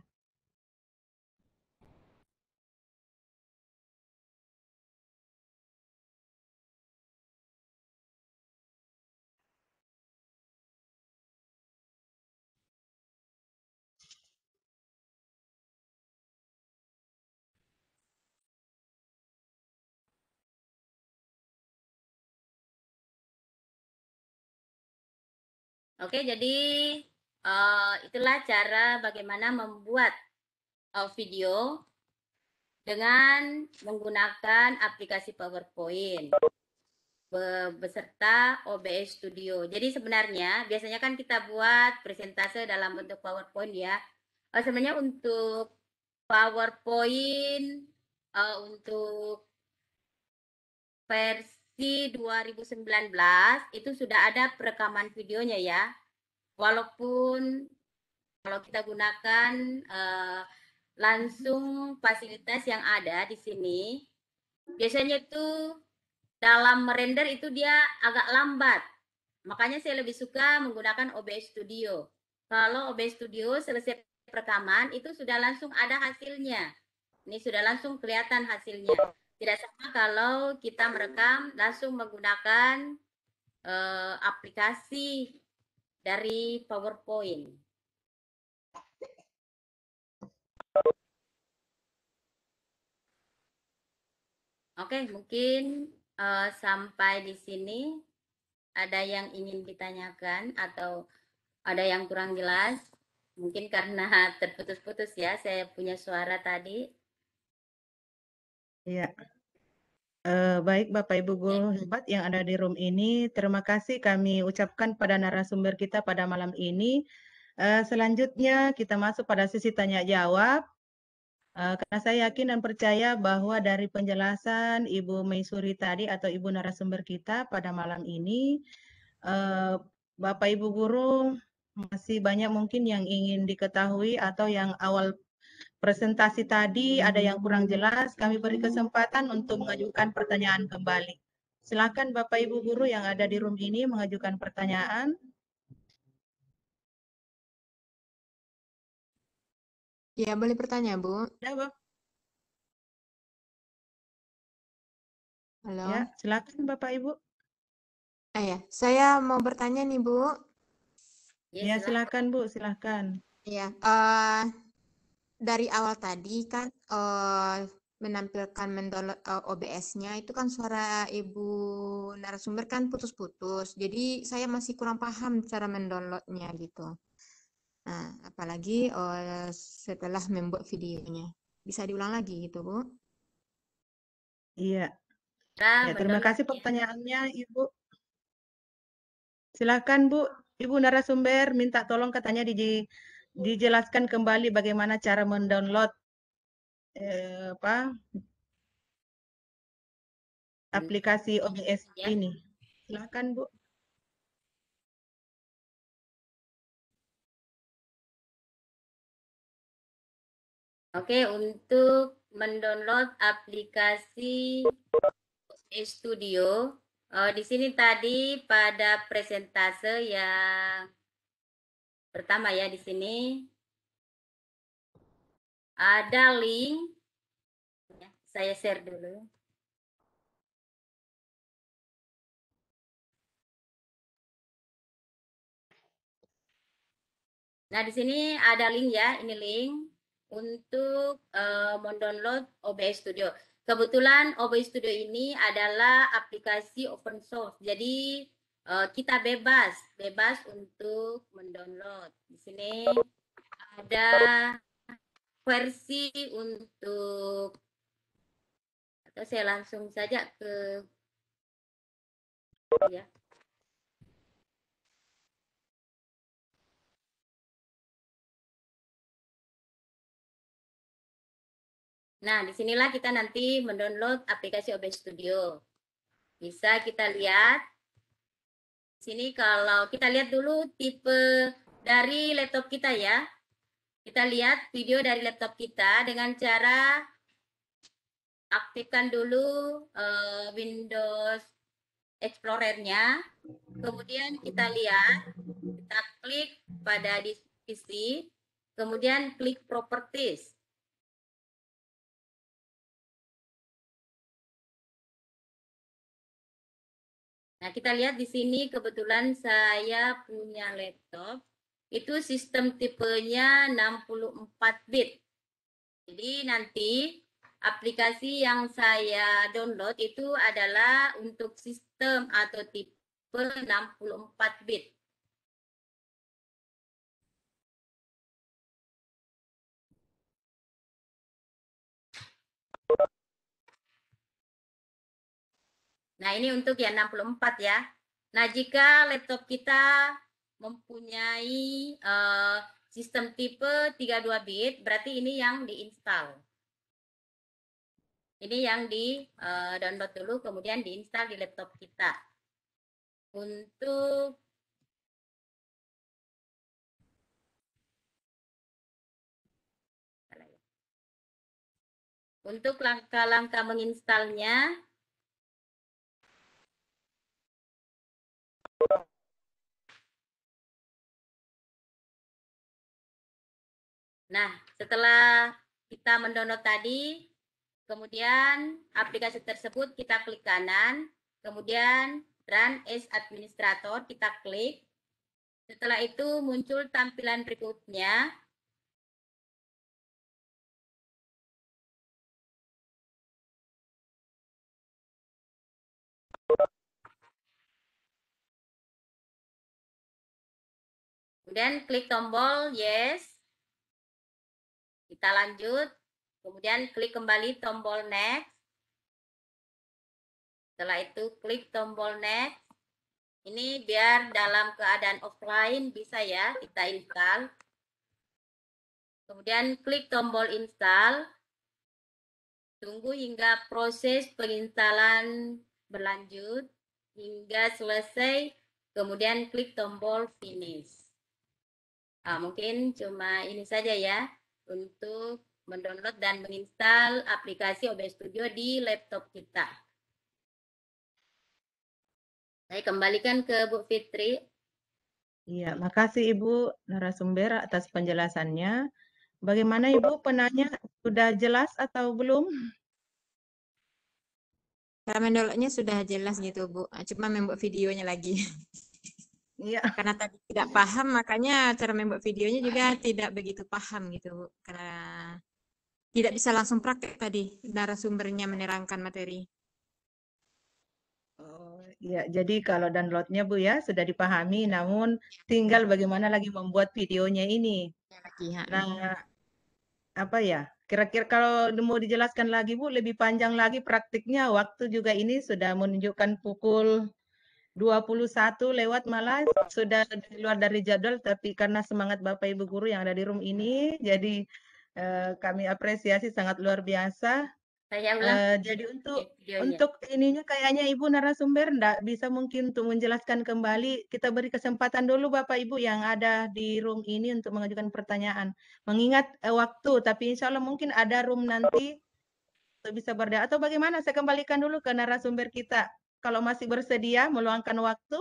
Oke, jadi uh, itulah cara bagaimana membuat uh, video dengan menggunakan aplikasi PowerPoint be- beserta OBS Studio. Jadi sebenarnya biasanya kan kita buat presentase dalam bentuk PowerPoint ya. Uh, sebenarnya untuk PowerPoint uh, untuk versi 2019 itu sudah ada perekaman videonya ya. Walaupun kalau kita gunakan uh, langsung fasilitas yang ada di sini, biasanya itu dalam merender itu dia agak lambat. Makanya saya lebih suka menggunakan OBS Studio. Kalau OBS Studio selesai perekaman itu sudah langsung ada hasilnya. Ini sudah langsung kelihatan hasilnya. Tidak sama kalau kita merekam langsung menggunakan uh, aplikasi dari PowerPoint. Oke, mungkin uh, sampai di sini ada yang ingin ditanyakan atau ada yang kurang jelas. Mungkin karena terputus-putus ya, saya punya suara tadi. Iya. Eh, baik Bapak Ibu guru hebat yang ada di room ini, terima kasih kami ucapkan pada narasumber kita pada malam ini. Eh, selanjutnya kita masuk pada sesi tanya jawab. Eh, karena saya yakin dan percaya bahwa dari penjelasan Ibu Maisuri tadi atau Ibu narasumber kita pada malam ini, eh, Bapak Ibu guru masih banyak mungkin yang ingin diketahui atau yang awal presentasi tadi ada yang kurang jelas, kami beri kesempatan untuk mengajukan pertanyaan kembali. Silakan Bapak Ibu guru yang ada di room ini mengajukan pertanyaan. Ya, boleh bertanya, Bu. Ya, Bapak. Halo. Ya, silakan Bapak Ibu. Ah, ya. Saya mau bertanya nih, Bu. Ya, silakan Bu, silakan. Iya, eh, dari awal tadi kan eh, menampilkan mendownload eh, OBS-nya itu kan suara Ibu narasumber kan putus-putus. Jadi saya masih kurang paham cara mendownloadnya gitu. Nah, apalagi eh, setelah membuat videonya. Bisa diulang lagi gitu, Bu? Iya. Cara Ya, terima kasih pertanyaannya Ibu. Silakan Bu, Ibu narasumber minta tolong katanya di, dijelaskan kembali bagaimana cara mendownload eh, apa aplikasi OBS Ya. ini. Silakan Bu. Oke, untuk mendownload aplikasi Studio, eh, di sini tadi pada presentase yang pertama ya di sini ada link. Ya, Saya share dulu. Nah, di sini ada link ya, ini link untuk eh, mendownload OBS Studio. Kebetulan OBS Studio ini adalah aplikasi open source. Jadi eh, kita bebas, bebas untuk mendownload. Di sini ada versi untuk atau saya langsung saja ke ya. Nah, di sinilah kita nanti mendownload aplikasi OBS Studio. Bisa kita lihat. Sini kalau kita lihat dulu tipe dari laptop kita ya. Kita lihat video dari laptop kita dengan cara aktifkan dulu eh, Windows Explorer-nya. Kemudian kita lihat, kita klik pada PC, kemudian klik Properties. Nah, kita lihat di sini kebetulan saya punya laptop itu sistem tipenya 64 bit. Jadi nanti aplikasi yang saya download itu adalah untuk sistem atau tipe 64 bit. Nah, ini untuk yang 64 ya. Nah, jika laptop kita mempunyai eh, sistem tipe 32 bit, berarti ini yang diinstal. Ini yang di eh, download dulu, kemudian diinstal di laptop kita. Untuk untuk langkah-langkah menginstalnya, Nah, setelah kita mendownload tadi, kemudian aplikasi tersebut kita klik kanan, kemudian run as administrator, kita klik. Setelah itu muncul tampilan berikutnya. Kemudian klik tombol yes. Kita lanjut. Kemudian klik kembali tombol next. Setelah itu klik tombol next. Ini biar dalam keadaan offline bisa ya kita install. Kemudian klik tombol install. Tunggu hingga proses penginstalan berlanjut hingga selesai. Kemudian klik tombol finish. Ah, mungkin cuma ini saja ya untuk mendownload dan menginstal aplikasi OBS Studio di laptop kita. Saya kembalikan ke Bu Fitri. Iya, makasih Ibu narasumber atas penjelasannya. Bagaimana Ibu penanya sudah jelas atau belum? Cara mendownloadnya sudah jelas gitu, Bu. Cuma membuat videonya lagi. Iya. Karena tadi tidak paham, makanya cara membuat videonya juga tidak begitu paham gitu, Bu. Karena tidak bisa langsung praktek tadi narasumbernya menerangkan materi. Oh, iya, jadi kalau downloadnya Bu ya sudah dipahami, namun tinggal bagaimana lagi membuat videonya ini. Ha. Nah, apa ya? Kira-kira kalau mau dijelaskan lagi Bu, lebih panjang lagi praktiknya. Waktu juga ini sudah menunjukkan pukul 21 lewat malah sudah keluar dari jadwal tapi karena semangat Bapak Ibu guru yang ada di room ini jadi eh, kami apresiasi sangat luar biasa. Saya ulang Eh, jadi untuk videonya. untuk ininya kayaknya Ibu narasumber ndak bisa mungkin untuk menjelaskan kembali. Kita beri kesempatan dulu Bapak Ibu yang ada di room ini untuk mengajukan pertanyaan. Mengingat eh, waktu, tapi insya Allah mungkin ada room nanti untuk bisa berdaya. Atau bagaimana? Saya kembalikan dulu ke narasumber kita. Kalau masih bersedia meluangkan waktu.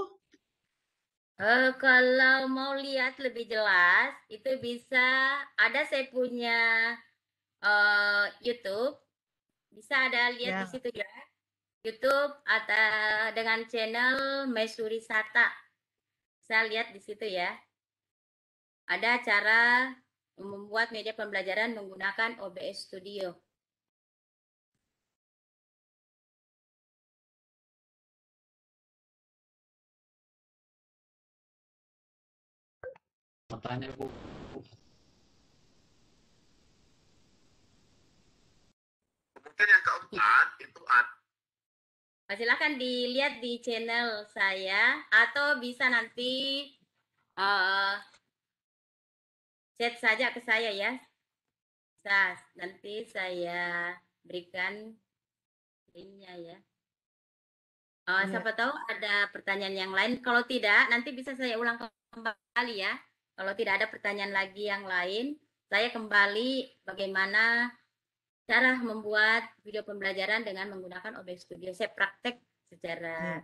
Eh, kalau mau lihat lebih jelas, itu bisa ada saya punya eh, YouTube, bisa ada lihat di Ya. situ ya. YouTube ada dengan channel Mesuri Sata. Bisa lihat di situ ya. Ada cara membuat media pembelajaran menggunakan OBS Studio. Mau tanya Bu. Kemudian yang keempat itu ada Nah, Silakan dilihat di channel saya atau bisa nanti eh chat saja ke saya ya. Bisa nanti saya berikan linknya ya. Eh, Iya. siapa tahu ada pertanyaan yang lain. Kalau tidak, nanti bisa saya ulang kembali ya. Kalau tidak ada pertanyaan lagi yang lain, saya kembali bagaimana cara membuat video pembelajaran dengan menggunakan OBS Studio. Saya praktek secara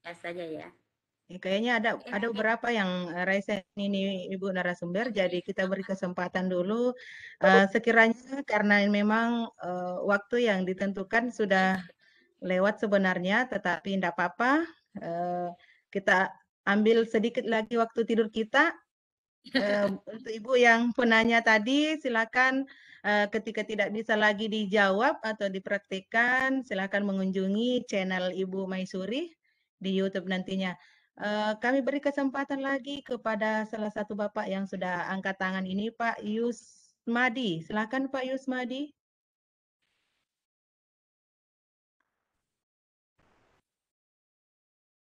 Iya. saja ya. Ya, kayaknya ada ada beberapa yang eh, raisen ini Ibu narasumber, jadi kita beri kesempatan dulu. Eh, sekiranya karena memang eh, waktu yang ditentukan sudah lewat sebenarnya, tetapi tidak apa-apa. Eh, kita ambil sedikit lagi waktu tidur kita. Untuk Ibu yang penanya tadi, silakan eh, ketika tidak bisa lagi dijawab atau dipraktikkan, silakan mengunjungi channel Ibu Maisuri di YouTube nantinya. Eh, kami beri kesempatan lagi kepada salah satu Bapak yang sudah angkat tangan ini, Pak Yusmadi. Silakan Pak Yusmadi.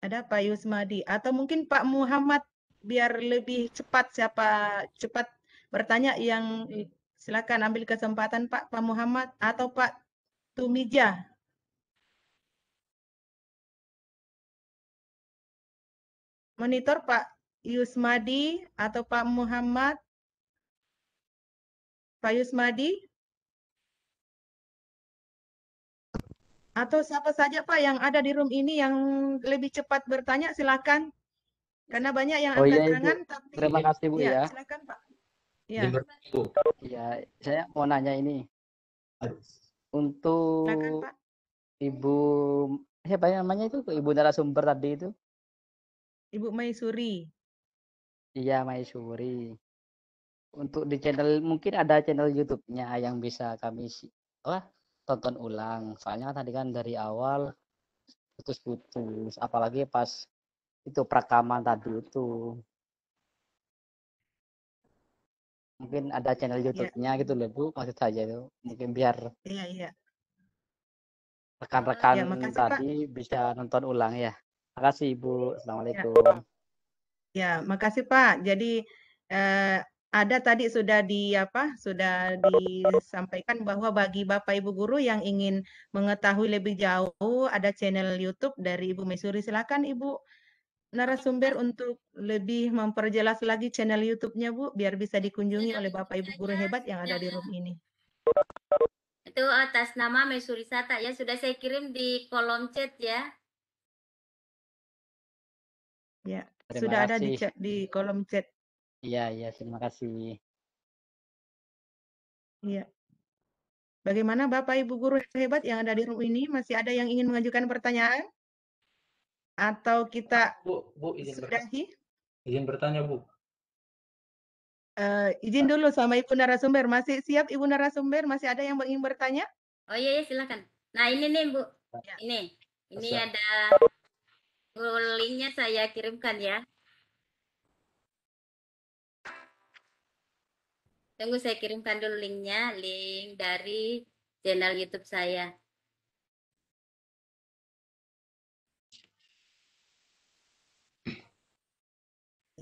Ada Pak Yusmadi atau mungkin Pak Muhammad biar lebih cepat siapa cepat bertanya yang silakan ambil kesempatan Pak Pak Muhammad atau Pak Tumija. Monitor Pak Yusmadi atau Pak Muhammad. Pak Yusmadi. Atau siapa saja Pak yang ada di room ini yang lebih cepat bertanya silakan. Karena banyak yang Oh angkat iya tangan tapi terima kasih Bu ya, ya. silakan Pak. Ya. Iya, saya mau nanya ini silakan untuk Pak. Ibu siapa namanya itu Ibu narasumber tadi itu? Ibu Maisuri. Iya, Maisuri. Untuk di channel mungkin ada channel YouTube-nya yang bisa kami wah, tonton ulang. Soalnya tadi kan dari awal putus-putus, apalagi pas itu perekaman tadi itu. Mungkin ada channel Ya, YouTube-nya gitu loh Bu, maksud saya itu. Mungkin biar iya, iya. rekan-rekan Ya, makasih Pak. tadi bisa nonton ulang ya. Makasih Ibu. Ya, Assalamualaikum. ya, makasih Pak. Jadi eh, ada tadi sudah di apa? Sudah disampaikan bahwa bagi Bapak Ibu guru yang ingin mengetahui lebih jauh ada channel YouTube dari Ibu Maisuri. Silakan Ibu narasumber untuk lebih memperjelas lagi channel YouTube-nya Bu, biar bisa dikunjungi oleh Bapak Ibu guru hebat yang ada di room ini. Itu atas nama Mesurisata ya. Sudah saya kirim di kolom chat ya. Ya, Terima sudah ada di kasih. chat di kolom chat. Iya, iya, terima kasih. Iya. Bagaimana Bapak Ibu guru hebat yang ada di room ini? Masih ada yang ingin mengajukan pertanyaan? Atau kita Bu, Bu izin bertanya. Izin bertanya, Bu. Eh, izin dulu sama Ibu narasumber. Masih siap Ibu narasumber? Masih ada yang ingin bertanya? Oh iya, iya silakan. Nah ini nih Bu. Ya. Ini. Ini Masa- ada linknya saya kirimkan ya. Tunggu saya kirimkan dulu linknya. Link dari channel YouTube saya.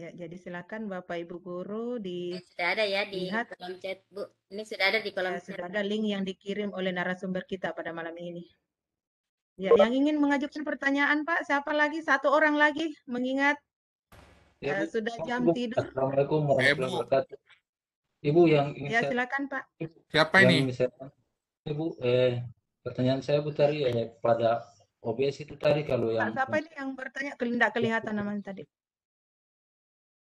Ya, jadi silakan Bapak Ibu guru Sudah ada ya di dilihat kolom chat, Bu. Ini sudah ada di kolom ya, chat. sudah ada link yang dikirim oleh narasumber kita pada malam ini. Ya, yang ingin mengajukan pertanyaan Pak, siapa lagi? Satu orang lagi, mengingat Ya, Bu. sudah jam Bu. tidur. Assalamualaikum warahmatullahi Bu. wabarakatuh. Ibu yang ingin Ya, saya silakan Pak. Siapa yang ini? saya Ibu, eh, pertanyaan saya Bu tadi eh, pada OBS itu tadi kalau Pak, yang siapa ini yang bertanya? Tidak kelihatan namanya tadi.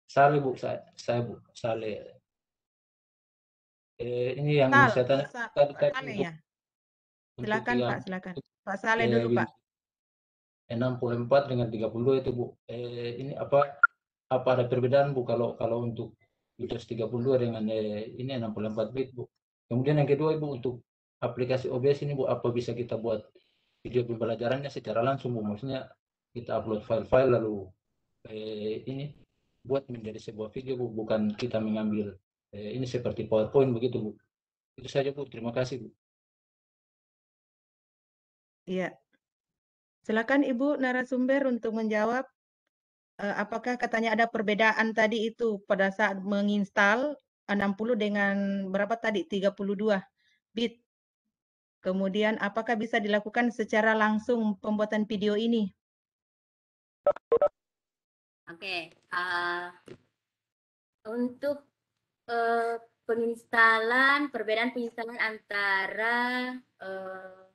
Saleh Bu, saya, saya Bu, Saleh. Eh, ini yang Sal, saya tanya Sa- tadi ya. Silakan yang Pak, silakan. Pak Saleh eh, dulu Pak. Windows 64 dengan 32 itu Bu. Eh, ini apa apa ada perbedaan Bu kalau kalau untuk Windows 32 dengan eh, ini 64 bit Bu. Kemudian yang kedua Ibu untuk aplikasi OBS ini Bu, apa bisa kita buat video pembelajarannya secara langsung Bu? Maksudnya kita upload file-file lalu eh, ini buat menjadi sebuah video Bu, bukan kita mengambil eh, ini seperti PowerPoint begitu Bu. Itu saja Bu, terima kasih Bu. Iya. Silakan Ibu narasumber untuk menjawab eh, apakah katanya ada perbedaan tadi itu pada saat menginstal 60 dengan berapa tadi 32 bit. Kemudian apakah bisa dilakukan secara langsung pembuatan video ini? Oke, eh, untuk eh, penginstalan, perbedaan penginstalan antara eh,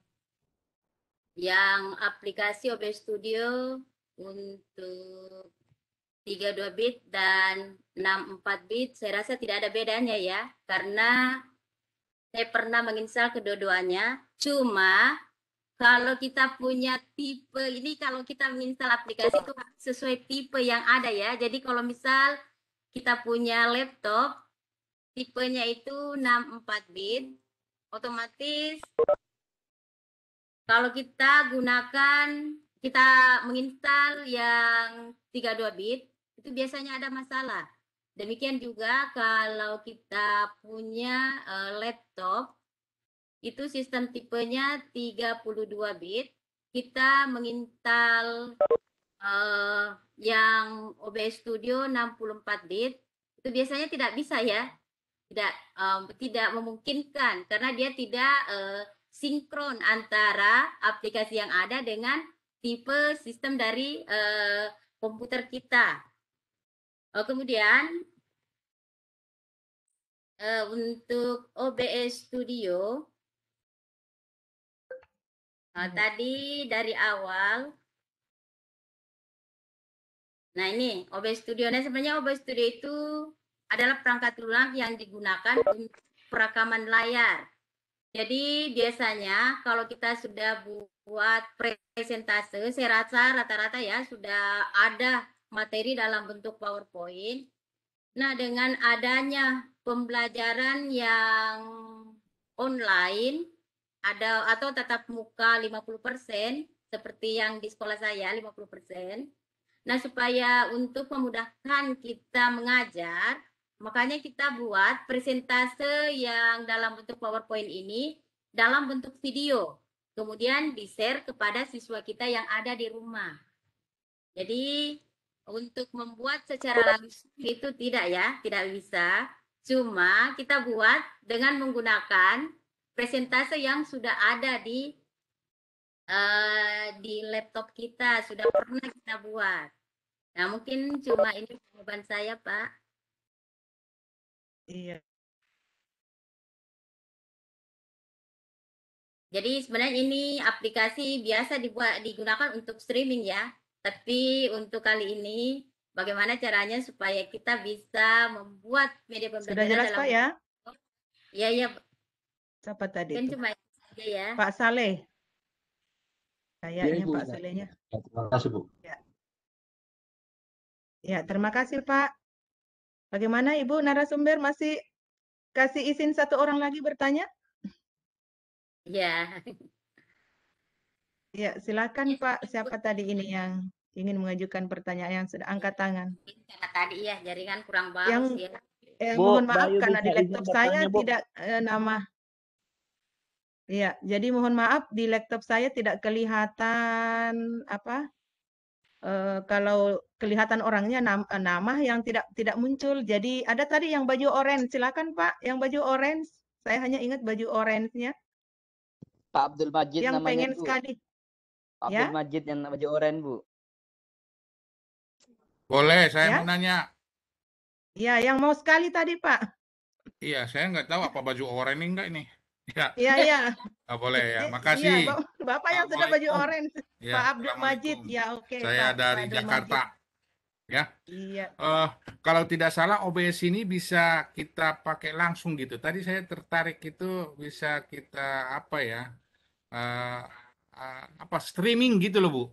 yang aplikasi OBS Studio untuk 32 bit dan 64 bit, saya rasa tidak ada bedanya ya, karena saya pernah menginstal kedua-duanya. Cuma kalau kita punya tipe ini, kalau kita menginstal aplikasi itu sesuai tipe yang ada ya. Jadi kalau misal kita punya laptop, tipenya itu 64 bit, otomatis kalau kita gunakan, kita menginstal yang 32 bit, itu biasanya ada masalah. Demikian juga kalau kita punya eh, laptop, itu sistem tipenya 32 bit, kita menginstal eh, yang OBS Studio 64 bit, itu biasanya tidak bisa ya. Tidak em, tidak memungkinkan karena dia tidak eh, sinkron antara aplikasi yang ada dengan tipe sistem dari eh, komputer kita. Oh, kemudian eh, untuk OBS Studio eh, tadi dari awal Nah, ini OBS Studio. Nah, sebenarnya OBS Studio itu adalah perangkat lunak yang digunakan untuk perekaman layar. Jadi biasanya kalau kita sudah buat presentase, saya rasa rata-rata ya sudah ada materi dalam bentuk PowerPoint. Nah, dengan adanya pembelajaran yang online ada atau tatap muka 50% seperti yang di sekolah saya 50%. Nah, supaya untuk memudahkan kita mengajar, makanya kita buat presentase yang dalam bentuk PowerPoint ini dalam bentuk video. Kemudian di-share kepada siswa kita yang ada di rumah. Jadi untuk membuat secara langsung itu tidak ya, tidak bisa. Cuma kita buat dengan menggunakan presentase yang sudah ada di eh, di laptop kita, sudah pernah kita buat. Nah, mungkin cuma ini jawaban saya, Pak. Iya. Jadi sebenarnya ini aplikasi biasa dibuat digunakan untuk streaming ya. Tapi untuk kali ini bagaimana caranya supaya kita bisa membuat media Sudah pembelajaran jelas dalam Pak ya? Iya, iya. Siapa tadi Kan cuma itu saja ya. Pak Saleh. Ya, Kayaknya Ibu. Pak Salehnya. Ya, terima kasih Bu. Ya. Ya, terima kasih Pak. Bagaimana Ibu narasumber masih kasih izin satu orang lagi bertanya? Iya. Ya, silakan Pak. Siapa tadi ini yang ingin mengajukan pertanyaan yang sudah angkat tangan? Karena tadi ya jaringan kurang Yang bagus ya. eh, Bu, mohon maaf Bayu karena di laptop saya bertanya, Bu? tidak eh, nama. Iya, jadi mohon maaf di laptop saya tidak kelihatan apa eh, kalau kelihatan orangnya nam- eh, nama yang tidak tidak muncul. Jadi ada tadi yang baju orange. Silakan Pak, yang baju orange. Saya hanya ingat baju orange-nya. Pak Abdul Majid Yang namanya pengen Bu. sekali. Pak Ya? Abdul Majid yang baju oranye Bu. Boleh, saya Ya? mau nanya. Ya, yang mau sekali tadi Pak. Iya, saya nggak tahu apa baju oranye ini enggak ini. Ya, Iya, iya. nggak boleh ya. Eh, Makasih. Iya, Bap- Bapak yang sudah baju orange. Ya, Pak Abdul Majid. Ya, oke. Saya Pak, dari Abdul Jakarta. Majid. Ya. Iya. Eh, kalau tidak salah OBS ini bisa kita pakai langsung gitu. Tadi saya tertarik itu bisa kita apa ya? eh, eh, apa streaming gitu loh, Bu.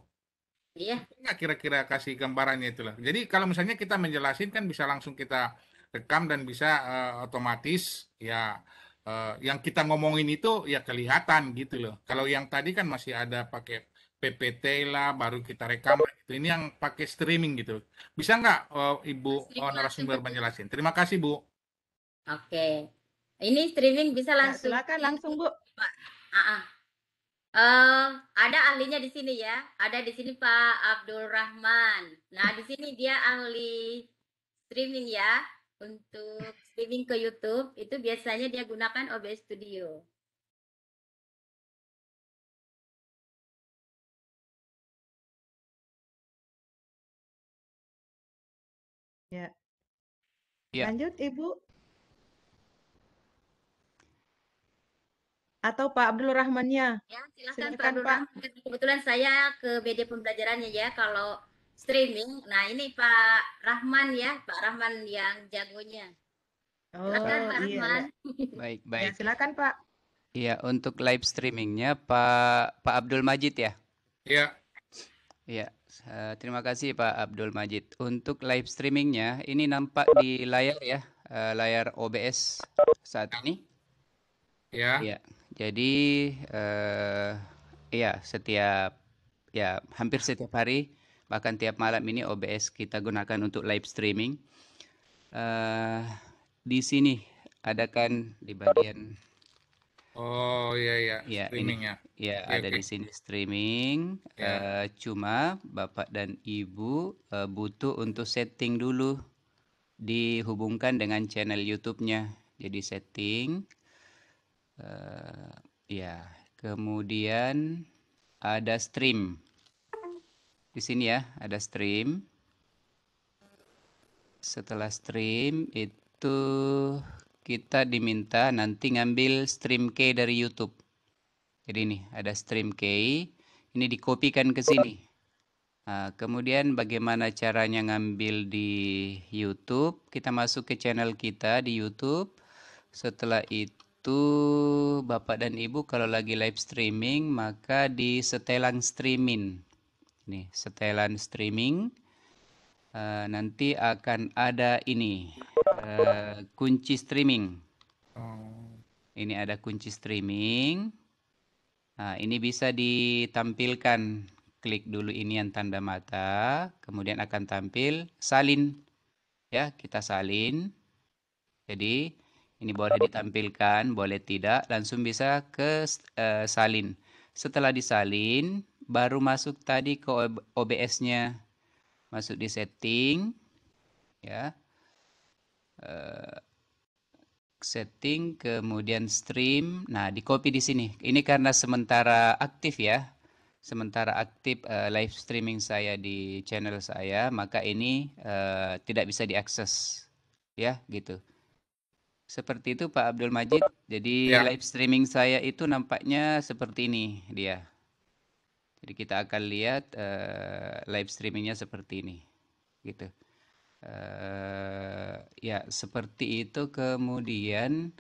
Iya. Nggak kira-kira kasih gambarannya itu loh. Jadi kalau misalnya kita menjelasin kan bisa langsung kita rekam dan bisa eh, otomatis ya eh, yang kita ngomongin itu ya kelihatan gitu loh. Kalau yang tadi kan masih ada pakai PPT lah, baru kita rekam gitu. Ini yang pakai streaming gitu. Bisa nggak eh, Ibu eh, narasumber menjelasin? Terima kasih Bu. Oke. Ini streaming bisa Ya, langsung. silakan langsung Bu. Pak. Ah, ah. Eh, ada ahlinya di sini ya. Ada di sini Pak Abdul Rahman. Nah, di sini dia ahli streaming ya. Untuk streaming ke YouTube itu biasanya dia gunakan OBS Studio. Ya. Ya. Lanjut Ibu. Atau Pak Abdul Rahmannya. Ya, silakan Pak Silakan Abdul Pak. Rahman. Kebetulan saya ke BD pembelajarannya ya. Kalau streaming, nah ini Pak Rahman ya, Pak Rahman yang jagonya. Oh, Silakan Pak iya, Rahman. Baik, Ya, baik. silakan Pak. Iya, untuk live streamingnya Pak Pak Abdul Majid ya. Ya, Iya, eh, terima kasih Pak Abdul Majid. Untuk live streamingnya ini nampak di layar ya, eh, layar OBS saat ini. ya. Iya, jadi eh, iya setiap ya hampir setiap hari bahkan tiap malam ini OBS kita gunakan untuk live streaming. Eh, di sini ada kan di bagian Oh iya iya, Ya, streaming ini ya. ya Oke, ada oke. di sini streaming. Ya. Eh, cuma Bapak dan Ibu eh, butuh untuk setting dulu dihubungkan dengan channel YouTube-nya. Jadi setting eh, ya, kemudian ada stream. Di sini ya, ada stream. Setelah stream itu kita diminta nanti ngambil stream key dari YouTube. Jadi ini ada stream key, ini dikopikan ke sini. Nah, kemudian bagaimana caranya ngambil di YouTube? Kita masuk ke channel kita di YouTube. Setelah itu Bapak dan Ibu kalau lagi live streaming maka di setelan streaming. Nih, setelan streaming. Eh, nanti akan ada ini eh, kunci streaming. Ini ada kunci streaming. Nah, ini bisa ditampilkan. Klik dulu ini yang tanda mata, kemudian akan tampil salin. Ya, kita salin. Jadi, ini boleh ditampilkan, boleh tidak, langsung bisa ke eh, salin. Setelah disalin, baru masuk tadi ke OBS-nya. Masuk di setting, ya. Eh, setting, kemudian stream. Nah, di copy di sini. Ini karena sementara aktif ya. Sementara aktif eh, live streaming saya di channel saya, maka ini eh, tidak bisa diakses. Ya, gitu. Seperti itu Pak Abdul Majid. Jadi Ya. live streaming saya itu nampaknya seperti ini dia. Jadi kita akan lihat eh, live streamingnya seperti ini. Gitu. Eh, ya, seperti itu. Kemudian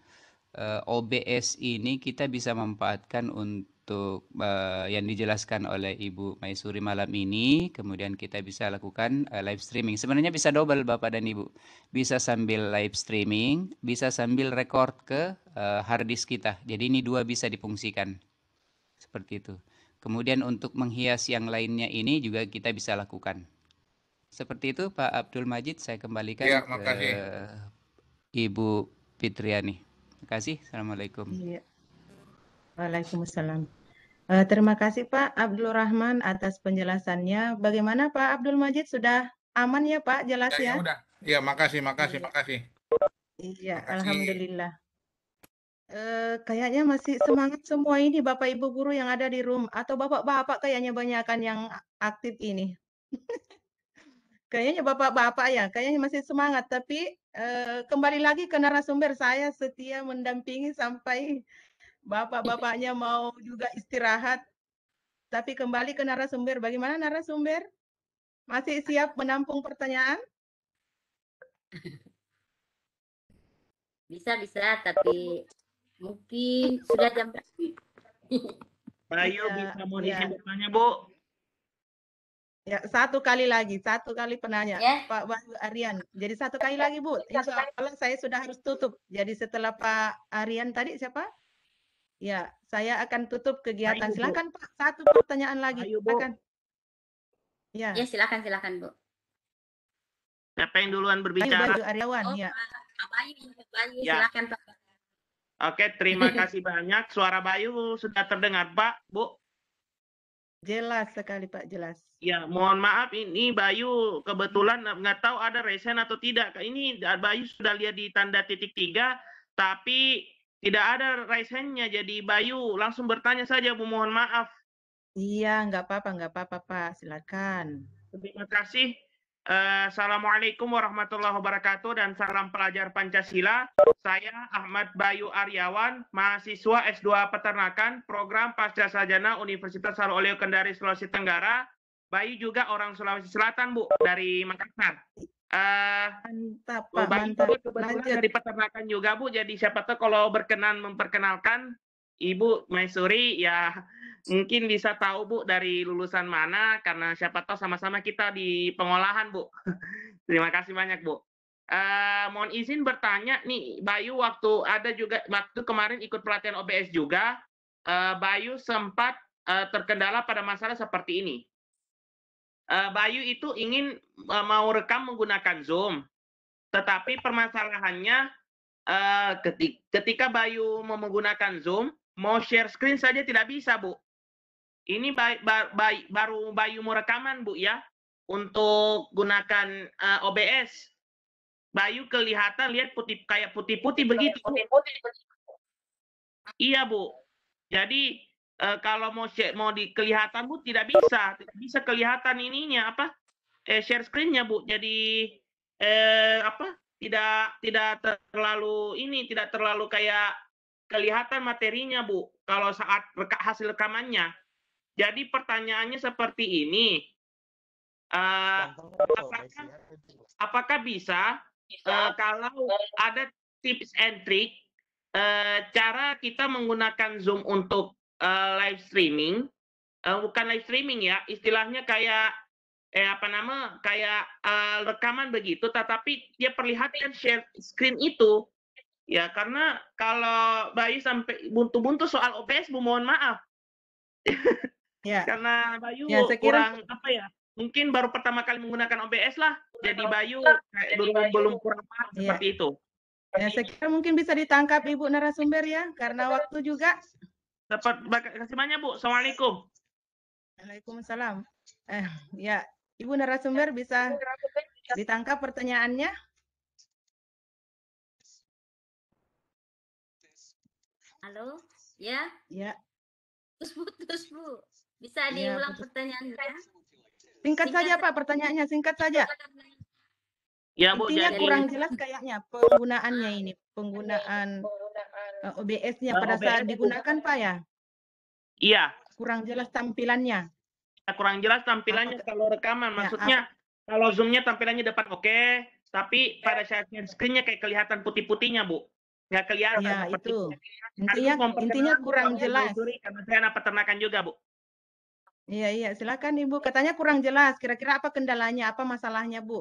eh, OBS ini kita bisa manfaatkan untuk eh, yang dijelaskan oleh Ibu Maisuri malam ini. Kemudian kita bisa lakukan eh, live streaming. Sebenarnya bisa double Bapak dan Ibu. Bisa sambil live streaming, bisa sambil record ke eh, hard disk kita. Jadi ini dua bisa difungsikan. Seperti itu. Kemudian untuk menghias yang lainnya ini juga kita bisa lakukan. Seperti itu Pak Abdul Majid, saya kembalikan Ya, ke makasih. Ibu Fitriani. Terima kasih. Assalamualaikum. Iya. Waalaikumsalam. Eh, terima kasih Pak Abdul Rahman atas penjelasannya. Bagaimana Pak Abdul Majid sudah aman ya Pak jelas Ya, ya ya? udah. Ya, makasih, makasih, Iya. makasih. Iya. Alhamdulillah. Eh, kayaknya masih semangat semua ini Bapak Ibu guru yang ada di room atau Bapak-bapak kayaknya banyakan yang aktif ini. Kayaknya Bapak-bapak ya, kayaknya masih semangat tapi eh, kembali lagi ke narasumber saya setia mendampingi sampai Bapak-bapaknya mau juga istirahat. Tapi kembali ke narasumber, bagaimana narasumber? Masih siap menampung pertanyaan? Bisa bisa tapi mungkin sudah jam Bayu Iya, bisa mohon iya. izin bertanya, Bu. Ya, satu kali lagi, satu kali penanya, Ya. Pak Bayu Aryan. Jadi satu kali lagi, Bu. Insya Allah saya sudah harus tutup. Jadi setelah Pak Aryan tadi siapa? Ya, saya akan tutup kegiatan. Bayu, Bu. Silakan Pak, satu pertanyaan lagi. Bayu, Bu. Silakan. Ya, Ya silakan silakan Bu. Siapa yang duluan Bayu, berbicara? Bayu Aryawan. Oh, Ya, Pak Bayu, Pak Bayu Ya. silakan Pak. Oke, terima kasih banyak. Suara Bayu sudah terdengar, Pak, Bu. jelas sekali Pak, jelas. Ya, mohon maaf ini Bayu kebetulan nggak tahu ada resen atau tidak. Ini Bayu sudah lihat di tanda titik tiga, tapi tidak ada resennya. Jadi Bayu langsung bertanya saja, Bu. Mohon maaf. Iya, nggak apa-apa, nggak apa-apa Pak. Silakan. Terima kasih. Eh, Assalamualaikum warahmatullahi wabarakatuh dan salam pelajar Pancasila. Saya Ahmad Bayu Aryawan, mahasiswa S2 Peternakan, program Pasca Sarjana Universitas Saroleo Kendari, Sulawesi Tenggara. Bayu juga orang Sulawesi Selatan, Bu, dari Makassar. Eh, Mantap Pak, Bayu mantap. Lanjut. dari peternakan juga, Bu. Jadi siapa tahu kalau berkenan memperkenalkan Ibu Maisuri, ya mungkin bisa tahu Bu dari lulusan mana, karena siapa tahu sama-sama kita di pengolahan, Bu. Terima kasih banyak, Bu. Eh, mohon izin bertanya nih, Bayu waktu ada juga waktu kemarin ikut pelatihan OBS juga, eh, Bayu sempat eh, terkendala pada masalah seperti ini. Eh, Bayu itu ingin eh, mau rekam menggunakan Zoom, tetapi permasalahannya keti- ketika Bayu menggunakan Zoom, mau share screen saja tidak bisa, Bu. Ini Bay- ba- Bay- baru Bayu mau rekaman, Bu ya, untuk gunakan eh, OBS. Bayu kelihatan lihat putih kayak putih-putih begitu. Bu. Iya, Bu. Jadi eh, kalau mau share, mau di kelihatan Bu tidak bisa, tidak bisa kelihatan ininya apa? Eh, share screen-nya, Bu. Jadi eh apa? Tidak tidak terlalu ini, tidak terlalu kayak kelihatan materinya, Bu. Kalau saat reka, hasil rekamannya. Jadi pertanyaannya seperti ini. Eh, apakah, apakah bisa eh, kalau ada tips and trick eh, cara kita menggunakan Zoom untuk eh, live streaming, eh, bukan live streaming ya, istilahnya kayak eh apa nama kayak eh, rekaman begitu, tetapi dia perlihatkan share screen itu. Ya karena kalau Bayu sampai buntu-buntu soal OBS, Bu mohon maaf Ya, karena Bayu Ya, saya kira- kurang apa ya mungkin baru pertama kali menggunakan OBS lah jadi Bayu kayak belum belum kurang paham Iya. seperti itu ya saya kira mungkin bisa ditangkap Ibu narasumber ya, karena waktu juga. dapat kasih banyak Bu Assalamualaikum Waalaikumsalam. Eh, ya, Ibu narasumber bisa ditangkap pertanyaannya? Halo? Ya, Ya, putus-putus Bu. Bisa diulang putus. pertanyaannya? singkat saja Pak pertanyaannya, singkat saja. ya Bu Intinya jadi kurang jelas kayaknya penggunaannya ini, penggunaan eh, OBS-nya pada saat OBS. digunakan Pak ya, iya kurang jelas tampilannya. ya, kurang jelas tampilannya kalau rekaman maksudnya kalau zoomnya tampilannya depan oke tapi pada saat share screen-nya kayak kelihatan putih-putihnya Bu nggak kelihatan Ya, seperti itu. Intinya intinya kurang jelas. Karena saya anak peternakan juga Bu Iya, iya, silakan Ibu. Katanya kurang jelas. Kira-kira apa kendalanya, apa masalahnya, Bu?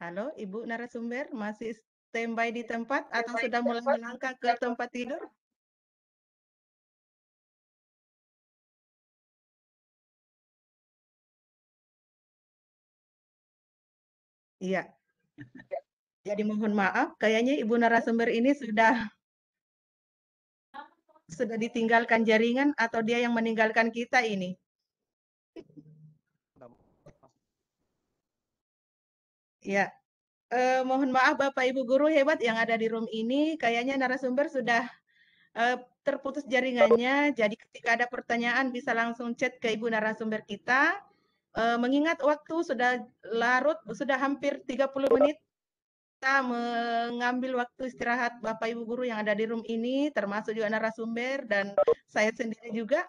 Halo, Ibu narasumber, masih standby di tempat atau sudah mulai melangkah ke tempat tidur? Iya. Jadi mohon maaf, kayaknya ibu narasumber ini sudah sudah ditinggalkan jaringan atau dia yang meninggalkan kita ini. Ya, eh, mohon maaf Bapak Ibu guru hebat yang ada di room ini, kayaknya narasumber sudah eh, terputus jaringannya. Jadi ketika ada pertanyaan bisa langsung chat ke Ibu narasumber kita. Eh, mengingat waktu sudah larut, sudah hampir 30 menit kita mengambil waktu istirahat Bapak Ibu guru yang ada di room ini, termasuk juga narasumber dan saya sendiri juga.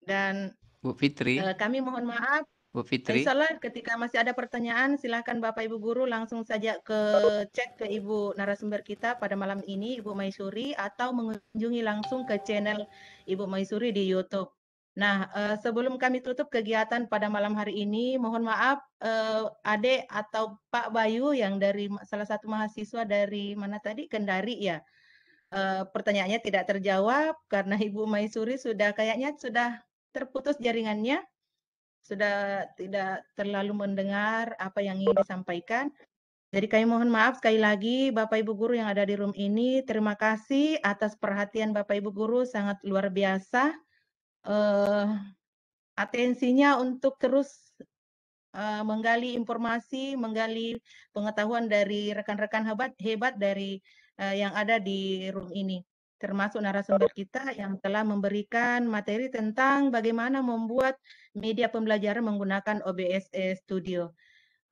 Dan Bu Fitri, eh, kami mohon maaf Bu Fitri. Insya Allah ketika masih ada pertanyaan, silahkan Bapak Ibu Guru langsung saja ke chat ke Ibu narasumber kita pada malam ini, Ibu Maisuri, atau mengunjungi langsung ke channel Ibu Maisuri di YouTube. Nah, eh, sebelum kami tutup kegiatan pada malam hari ini, mohon maaf eh, Ade atau Pak Bayu yang dari salah satu mahasiswa dari mana tadi Kendari ya. Eh, pertanyaannya tidak terjawab karena Ibu Maisuri sudah kayaknya sudah terputus jaringannya sudah tidak terlalu mendengar apa yang ingin disampaikan. Jadi kami mohon maaf sekali lagi Bapak Ibu guru yang ada di room ini. Terima kasih atas perhatian Bapak Ibu guru sangat luar biasa. Eh, atensinya untuk terus eh, menggali informasi, menggali pengetahuan dari rekan-rekan hebat hebat dari eh, yang ada di room ini termasuk narasumber kita yang telah memberikan materi tentang bagaimana membuat media pembelajaran menggunakan OBS Studio.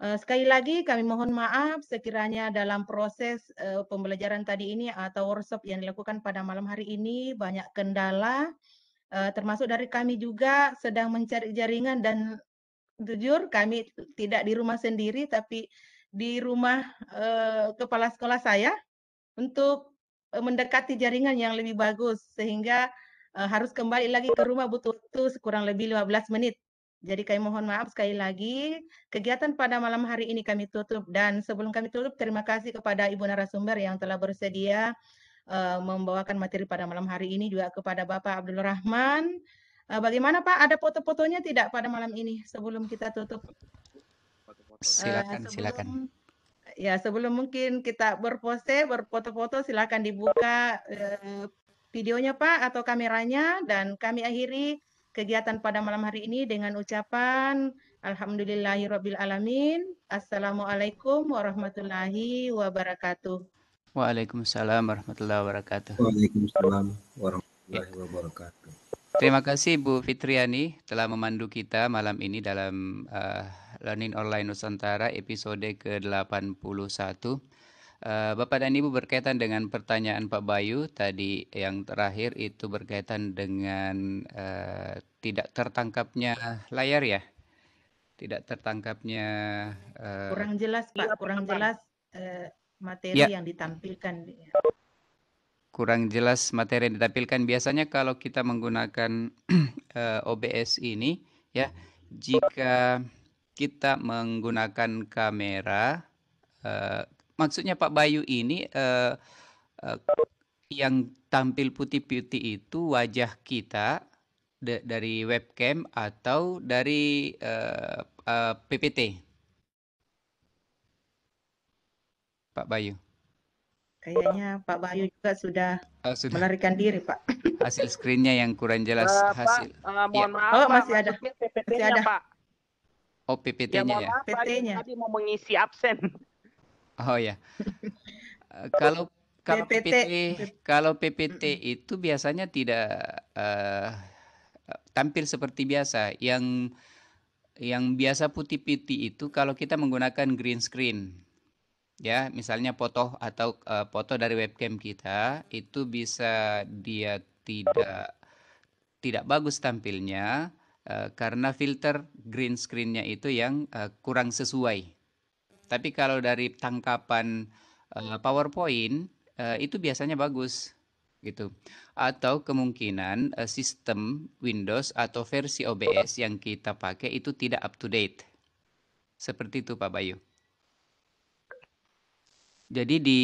Eh, Sekali lagi kami mohon maaf sekiranya dalam proses pembelajaran tadi ini atau workshop yang dilakukan pada malam hari ini banyak kendala, eh, termasuk dari kami juga sedang mencari jaringan dan jujur kami tidak di rumah sendiri tapi di rumah eh, kepala sekolah saya untuk eh, mendekati jaringan yang lebih bagus sehingga eh, harus kembali lagi ke rumah butuh waktu kurang lebih 15 menit. Jadi kami mohon maaf sekali lagi kegiatan pada malam hari ini kami tutup dan sebelum kami tutup terima kasih kepada Ibu narasumber yang telah bersedia eh, membawakan materi pada malam hari ini juga kepada Bapak Abdul Rahman. Eh, bagaimana Pak? Ada foto-fotonya tidak pada malam ini sebelum kita tutup? Eh, Silakan, silakan. sebelum ya sebelum mungkin kita berpose, berfoto-foto silakan dibuka eh, videonya Pak atau kameranya dan kami akhiri kegiatan pada malam hari ini dengan ucapan Alhamdulillahirabbil alamin. Assalamualaikum warahmatullahi wabarakatuh. Waalaikumsalam warahmatullahi wabarakatuh. Waalaikumsalam Ya. warahmatullahi wabarakatuh. Terima kasih Bu Fitriani telah memandu kita malam ini dalam uh, Learning Online Nusantara episode ke-81. Uh, Bapak dan Ibu berkaitan dengan pertanyaan Pak Bayu tadi yang terakhir itu berkaitan dengan uh, tidak tertangkapnya layar ya. Tidak tertangkapnya uh, Kurang jelas Pak, kurang jelas eh, materi Ya. yang ditampilkan. kurang jelas materi yang ditampilkan. Biasanya kalau kita menggunakan eh, OBS ini, ya, jika kita menggunakan kamera, eh, maksudnya Pak Bayu ini eh, eh, yang tampil putih-putih itu wajah kita da- dari webcam atau dari eh, eh, PPT, Pak Bayu. Kayaknya Pak Bayu juga sudah Oh, sudah. melarikan diri Pak. hasil screennya yang kurang jelas Eh, hasil Pak, eh, mohon ya. maaf Oh, Pak, masih ada. Masih PPT-nya ada. Pak. oh Ya PPT-nya ya maaf Pak, ini PT-nya. tadi mau mengisi absen. oh ya Eh, kalau kalau PPT. PPT kalau PPT itu biasanya tidak eh, tampil seperti biasa yang yang biasa putih-putih itu kalau kita menggunakan green screen ya misalnya foto atau eh, foto dari webcam kita itu bisa dia tidak tidak bagus tampilnya eh, karena filter green screen-nya itu yang eh, kurang sesuai. Tapi kalau dari tangkapan eh, PowerPoint eh, itu biasanya bagus gitu. Atau kemungkinan eh, sistem Windows atau versi OBS yang kita pakai itu tidak up to date. Seperti itu Pak Bayu. Jadi di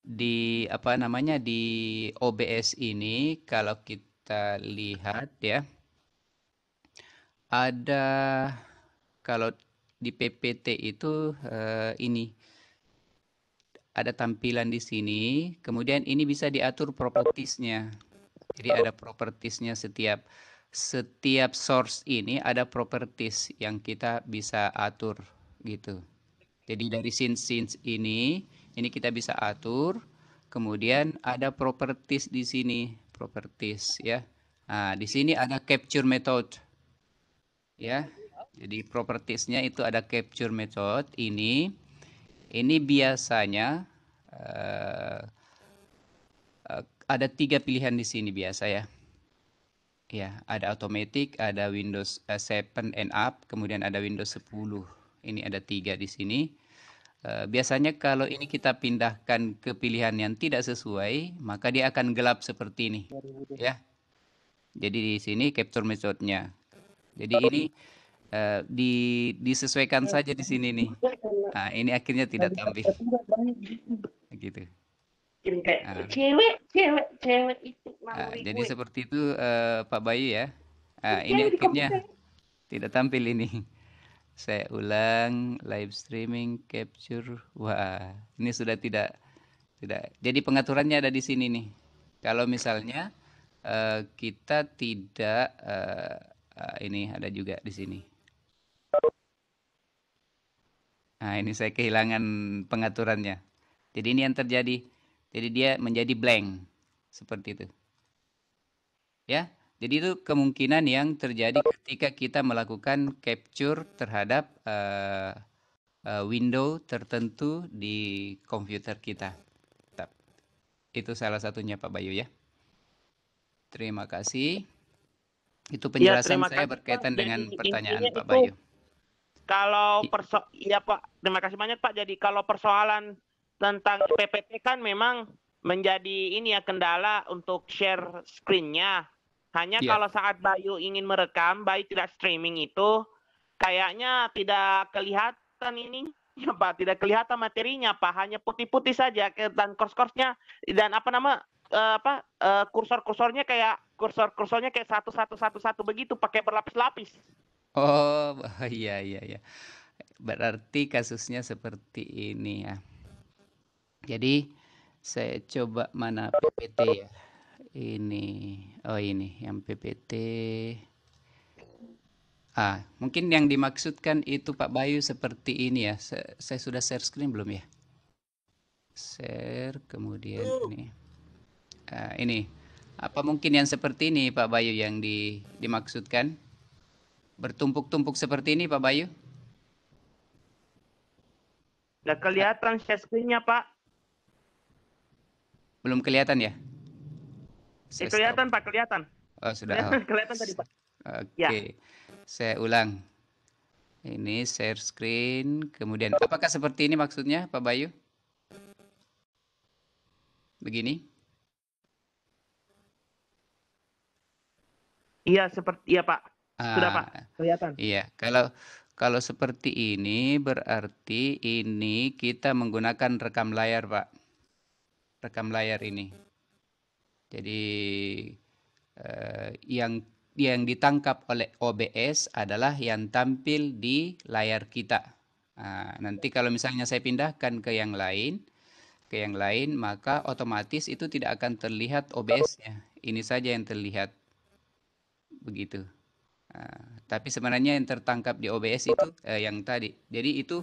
di apa namanya di OBS ini kalau kita lihat ya ada kalau di PPT itu eh, ini ada tampilan di sini. Kemudian ini bisa diatur propertiesnya. Jadi ada propertiesnya setiap setiap source ini ada properties yang kita bisa atur gitu. Jadi dari scenes scenes ini ini kita bisa atur. Kemudian ada properties di sini, properties ya. Nah, di sini ada capture method. Ya. Jadi propertiesnya itu ada capture method ini ini biasanya uh, ada tiga pilihan di sini biasa ya. Ya, ada automatic, ada Windows 7 eh, and up, kemudian ada Windows 10. Ini ada tiga di sini. Uh, biasanya kalau ini kita pindahkan ke pilihan yang tidak sesuai, maka dia akan gelap seperti ini, ya. Jadi di sini capture methodnya. Jadi ini uh, di, disesuaikan saja di sini nih. Nah, ini akhirnya tidak tampil. Gitu. Nah. Cewek, cewek, cewek itu. Nah, jadi seperti itu uh, Pak Bayu ya. Nah, ini akhirnya tidak tampil ini. Saya ulang live streaming capture. Wah, ini sudah tidak tidak. Jadi pengaturannya ada di sini nih. Kalau misalnya uh, kita tidak uh, uh, ini ada juga di sini. Nah, ini saya kehilangan pengaturannya. Jadi ini yang terjadi. Jadi dia menjadi blank. Seperti itu. Ya, jadi itu kemungkinan yang terjadi ketika kita melakukan capture terhadap uh, uh, window tertentu di komputer kita. Itu salah satunya Pak Bayu ya. Terima kasih. Itu iya, penjelasan ya, saya berkaitan dengan pertanyaan Pak Bayu. Kalau perso ya Pak, terima kasih banyak Pak. Jadi kalau persoalan tentang PPT kan memang menjadi ini ya kendala untuk share screen-nya. Hanya yeah. kalau saat Bayu ingin merekam, Bayu tidak streaming itu kayaknya tidak kelihatan ini ya Pak, tidak kelihatan materinya Pak, hanya putih-putih saja dan kurs-kursnya dan apa nama uh, apa uh, kursor-kursornya kayak kursor-kursornya kayak satu satu satu satu begitu pakai berlapis-lapis. Oh, iya iya iya. Berarti kasusnya seperti ini ya. Jadi saya coba mana PPT ya. Ini oh ini yang PPT. Ah, mungkin yang dimaksudkan itu Pak Bayu seperti ini ya. Saya, saya sudah share screen belum ya? Share kemudian ini. Ah, ini. Apa mungkin yang seperti ini Pak Bayu yang di, dimaksudkan? bertumpuk-tumpuk seperti ini Pak Bayu? Nggak kelihatan share screen-nya Pak. Belum kelihatan ya? Eh, kelihatan Pak, kelihatan. Oh sudah. Kelihatan, oh. kelihatan tadi Pak. Oke, okay. ya. saya ulang. Ini share screen, kemudian apakah seperti ini maksudnya Pak Bayu? Begini? Iya, seperti iya Pak. Sudah Pak, Ah, kelihatan. iya. Kalau kalau seperti ini berarti ini kita menggunakan rekam layar, Pak. Rekam layar ini. Jadi eh, yang yang ditangkap oleh OBS adalah yang tampil di layar kita. Nah, nanti kalau misalnya saya pindahkan ke yang lain, ke yang lain, maka otomatis itu tidak akan terlihat OBS-nya. Ini saja yang terlihat. Begitu. Nah, tapi sebenarnya yang tertangkap di OBS itu uh, yang tadi. Jadi itu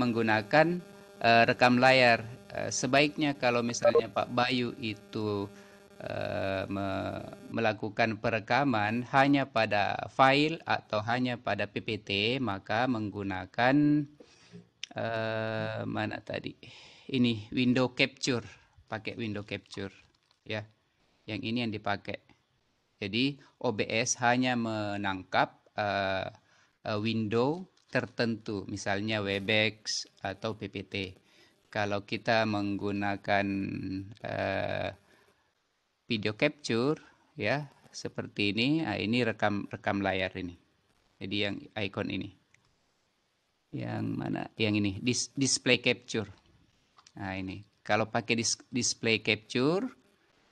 menggunakan uh, rekam layar. Uh, sebaiknya kalau misalnya Pak Bayu itu uh, me melakukan perekaman hanya pada file atau hanya pada PPT, maka menggunakan uh, mana tadi? Ini window capture, pakai window capture, ya. Yang ini yang dipakai. Jadi OBS hanya menangkap uh, uh, window tertentu, misalnya Webex atau PPT. Kalau kita menggunakan uh, video capture, ya seperti ini, nah, ini rekam rekam layar ini. Jadi yang icon ini, yang mana? Yang ini dis display capture. Nah ini, kalau pakai dis display capture,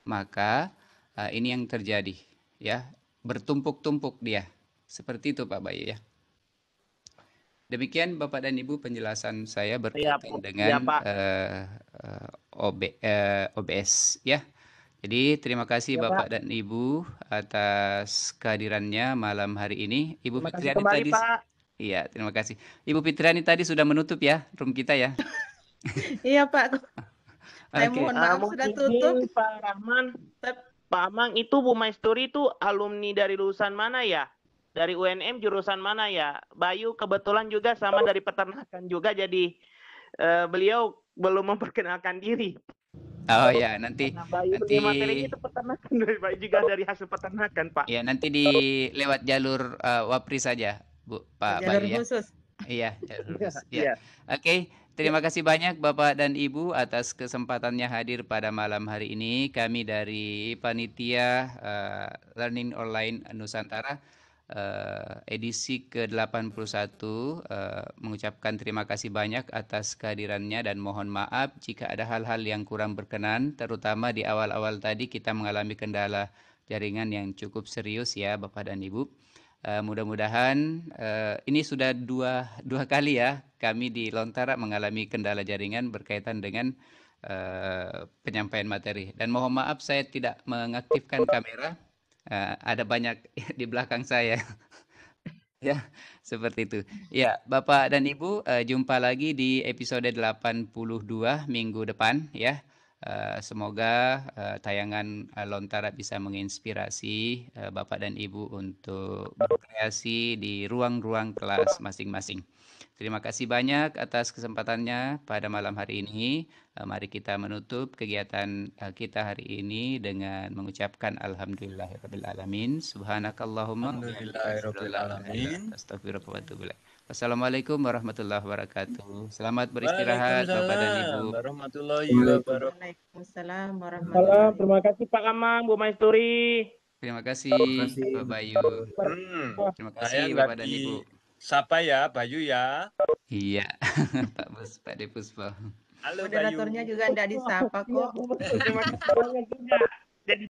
maka uh, ini yang terjadi ya bertumpuk-tumpuk dia seperti itu Pak Bayu ya Demikian Bapak dan Ibu penjelasan saya Iya, berkaitan. Iya, dengan Pak. eh, eh, OB, eh, OBS ya. Jadi terima kasih Pak. Bapak dan Ibu atas kehadirannya malam hari ini. Ibu Terima kasih Fitriani kembali, tadi Pak. Iya, terima kasih. Ibu Fitriani tadi sudah menutup ya room kita ya. Iya Pak, saya Oke. mohon Ah, maaf sudah mungkin tutup. Pak Rahman, Pak Amang itu Bu Maisturi itu alumni dari lulusan mana ya? Dari UNM jurusan mana ya? Bayu kebetulan juga sama dari peternakan juga jadi eh, beliau belum memperkenalkan diri. Oh ya, nanti Nah, Bayu nanti materinya itu peternakan dari Bayu juga dari hasil peternakan Pak. ya nanti di lewat jalur eh, Wapri saja, Bu Pak Jalur Bayu ya. khusus. Iya, jalur Iya, khusus. iya. Ya. Oke, terima kasih banyak Bapak dan Ibu atas kesempatannya hadir pada malam hari ini. Kami dari panitia eh, Learning Online Nusantara eh, edisi ke-81 eh, mengucapkan terima kasih banyak atas kehadirannya dan mohon maaf jika ada hal-hal yang kurang berkenan, terutama di awal-awal tadi kita mengalami kendala jaringan yang cukup serius ya Bapak dan Ibu. Eh, mudah-mudahan eh, ini sudah dua dua kali ya kami di Lontara mengalami kendala jaringan berkaitan dengan eh, penyampaian materi dan mohon maaf saya tidak mengaktifkan kamera Eh, ada banyak di belakang saya. Ya seperti itu. Ya Bapak dan Ibu eh, jumpa lagi di episode 82 minggu depan ya. Eh, semoga eh, tayangan eh, Lontara bisa menginspirasi eh, Bapak dan Ibu untuk berkreasi di ruang-ruang kelas masing-masing. Terima kasih banyak atas kesempatannya pada malam hari ini. Eh, Mari kita menutup kegiatan eh, kita hari ini dengan mengucapkan alhamdulillahirabbil alamin. Subhanakallahumma wa bihamdika asyhadu an la ilaha illa Alhamdulillahirrahmanirrahim. anta astaghfiruka wa atubu ilaik. Wassalamualaikum warahmatullahi wabarakatuh. Selamat beristirahat Bapak dan Ibu. Waalaikumsalam warahmatullahi Waalaikumsalam. wabarakatuh. Waalaikumsalam Salam, warahmatullahi terima kasih Pak Amang, Bu Maisturi. Terima kasih Terima kasih. Pak Bayu. Hmm, Terima kasih Bapak dan Ibu. Disapa ya, Bayu ya. Iya, Pak Bus, Pak Depuspa. Halo Bayu. Moderatornya juga tidak disapa kok. Terima kasih banyak juga.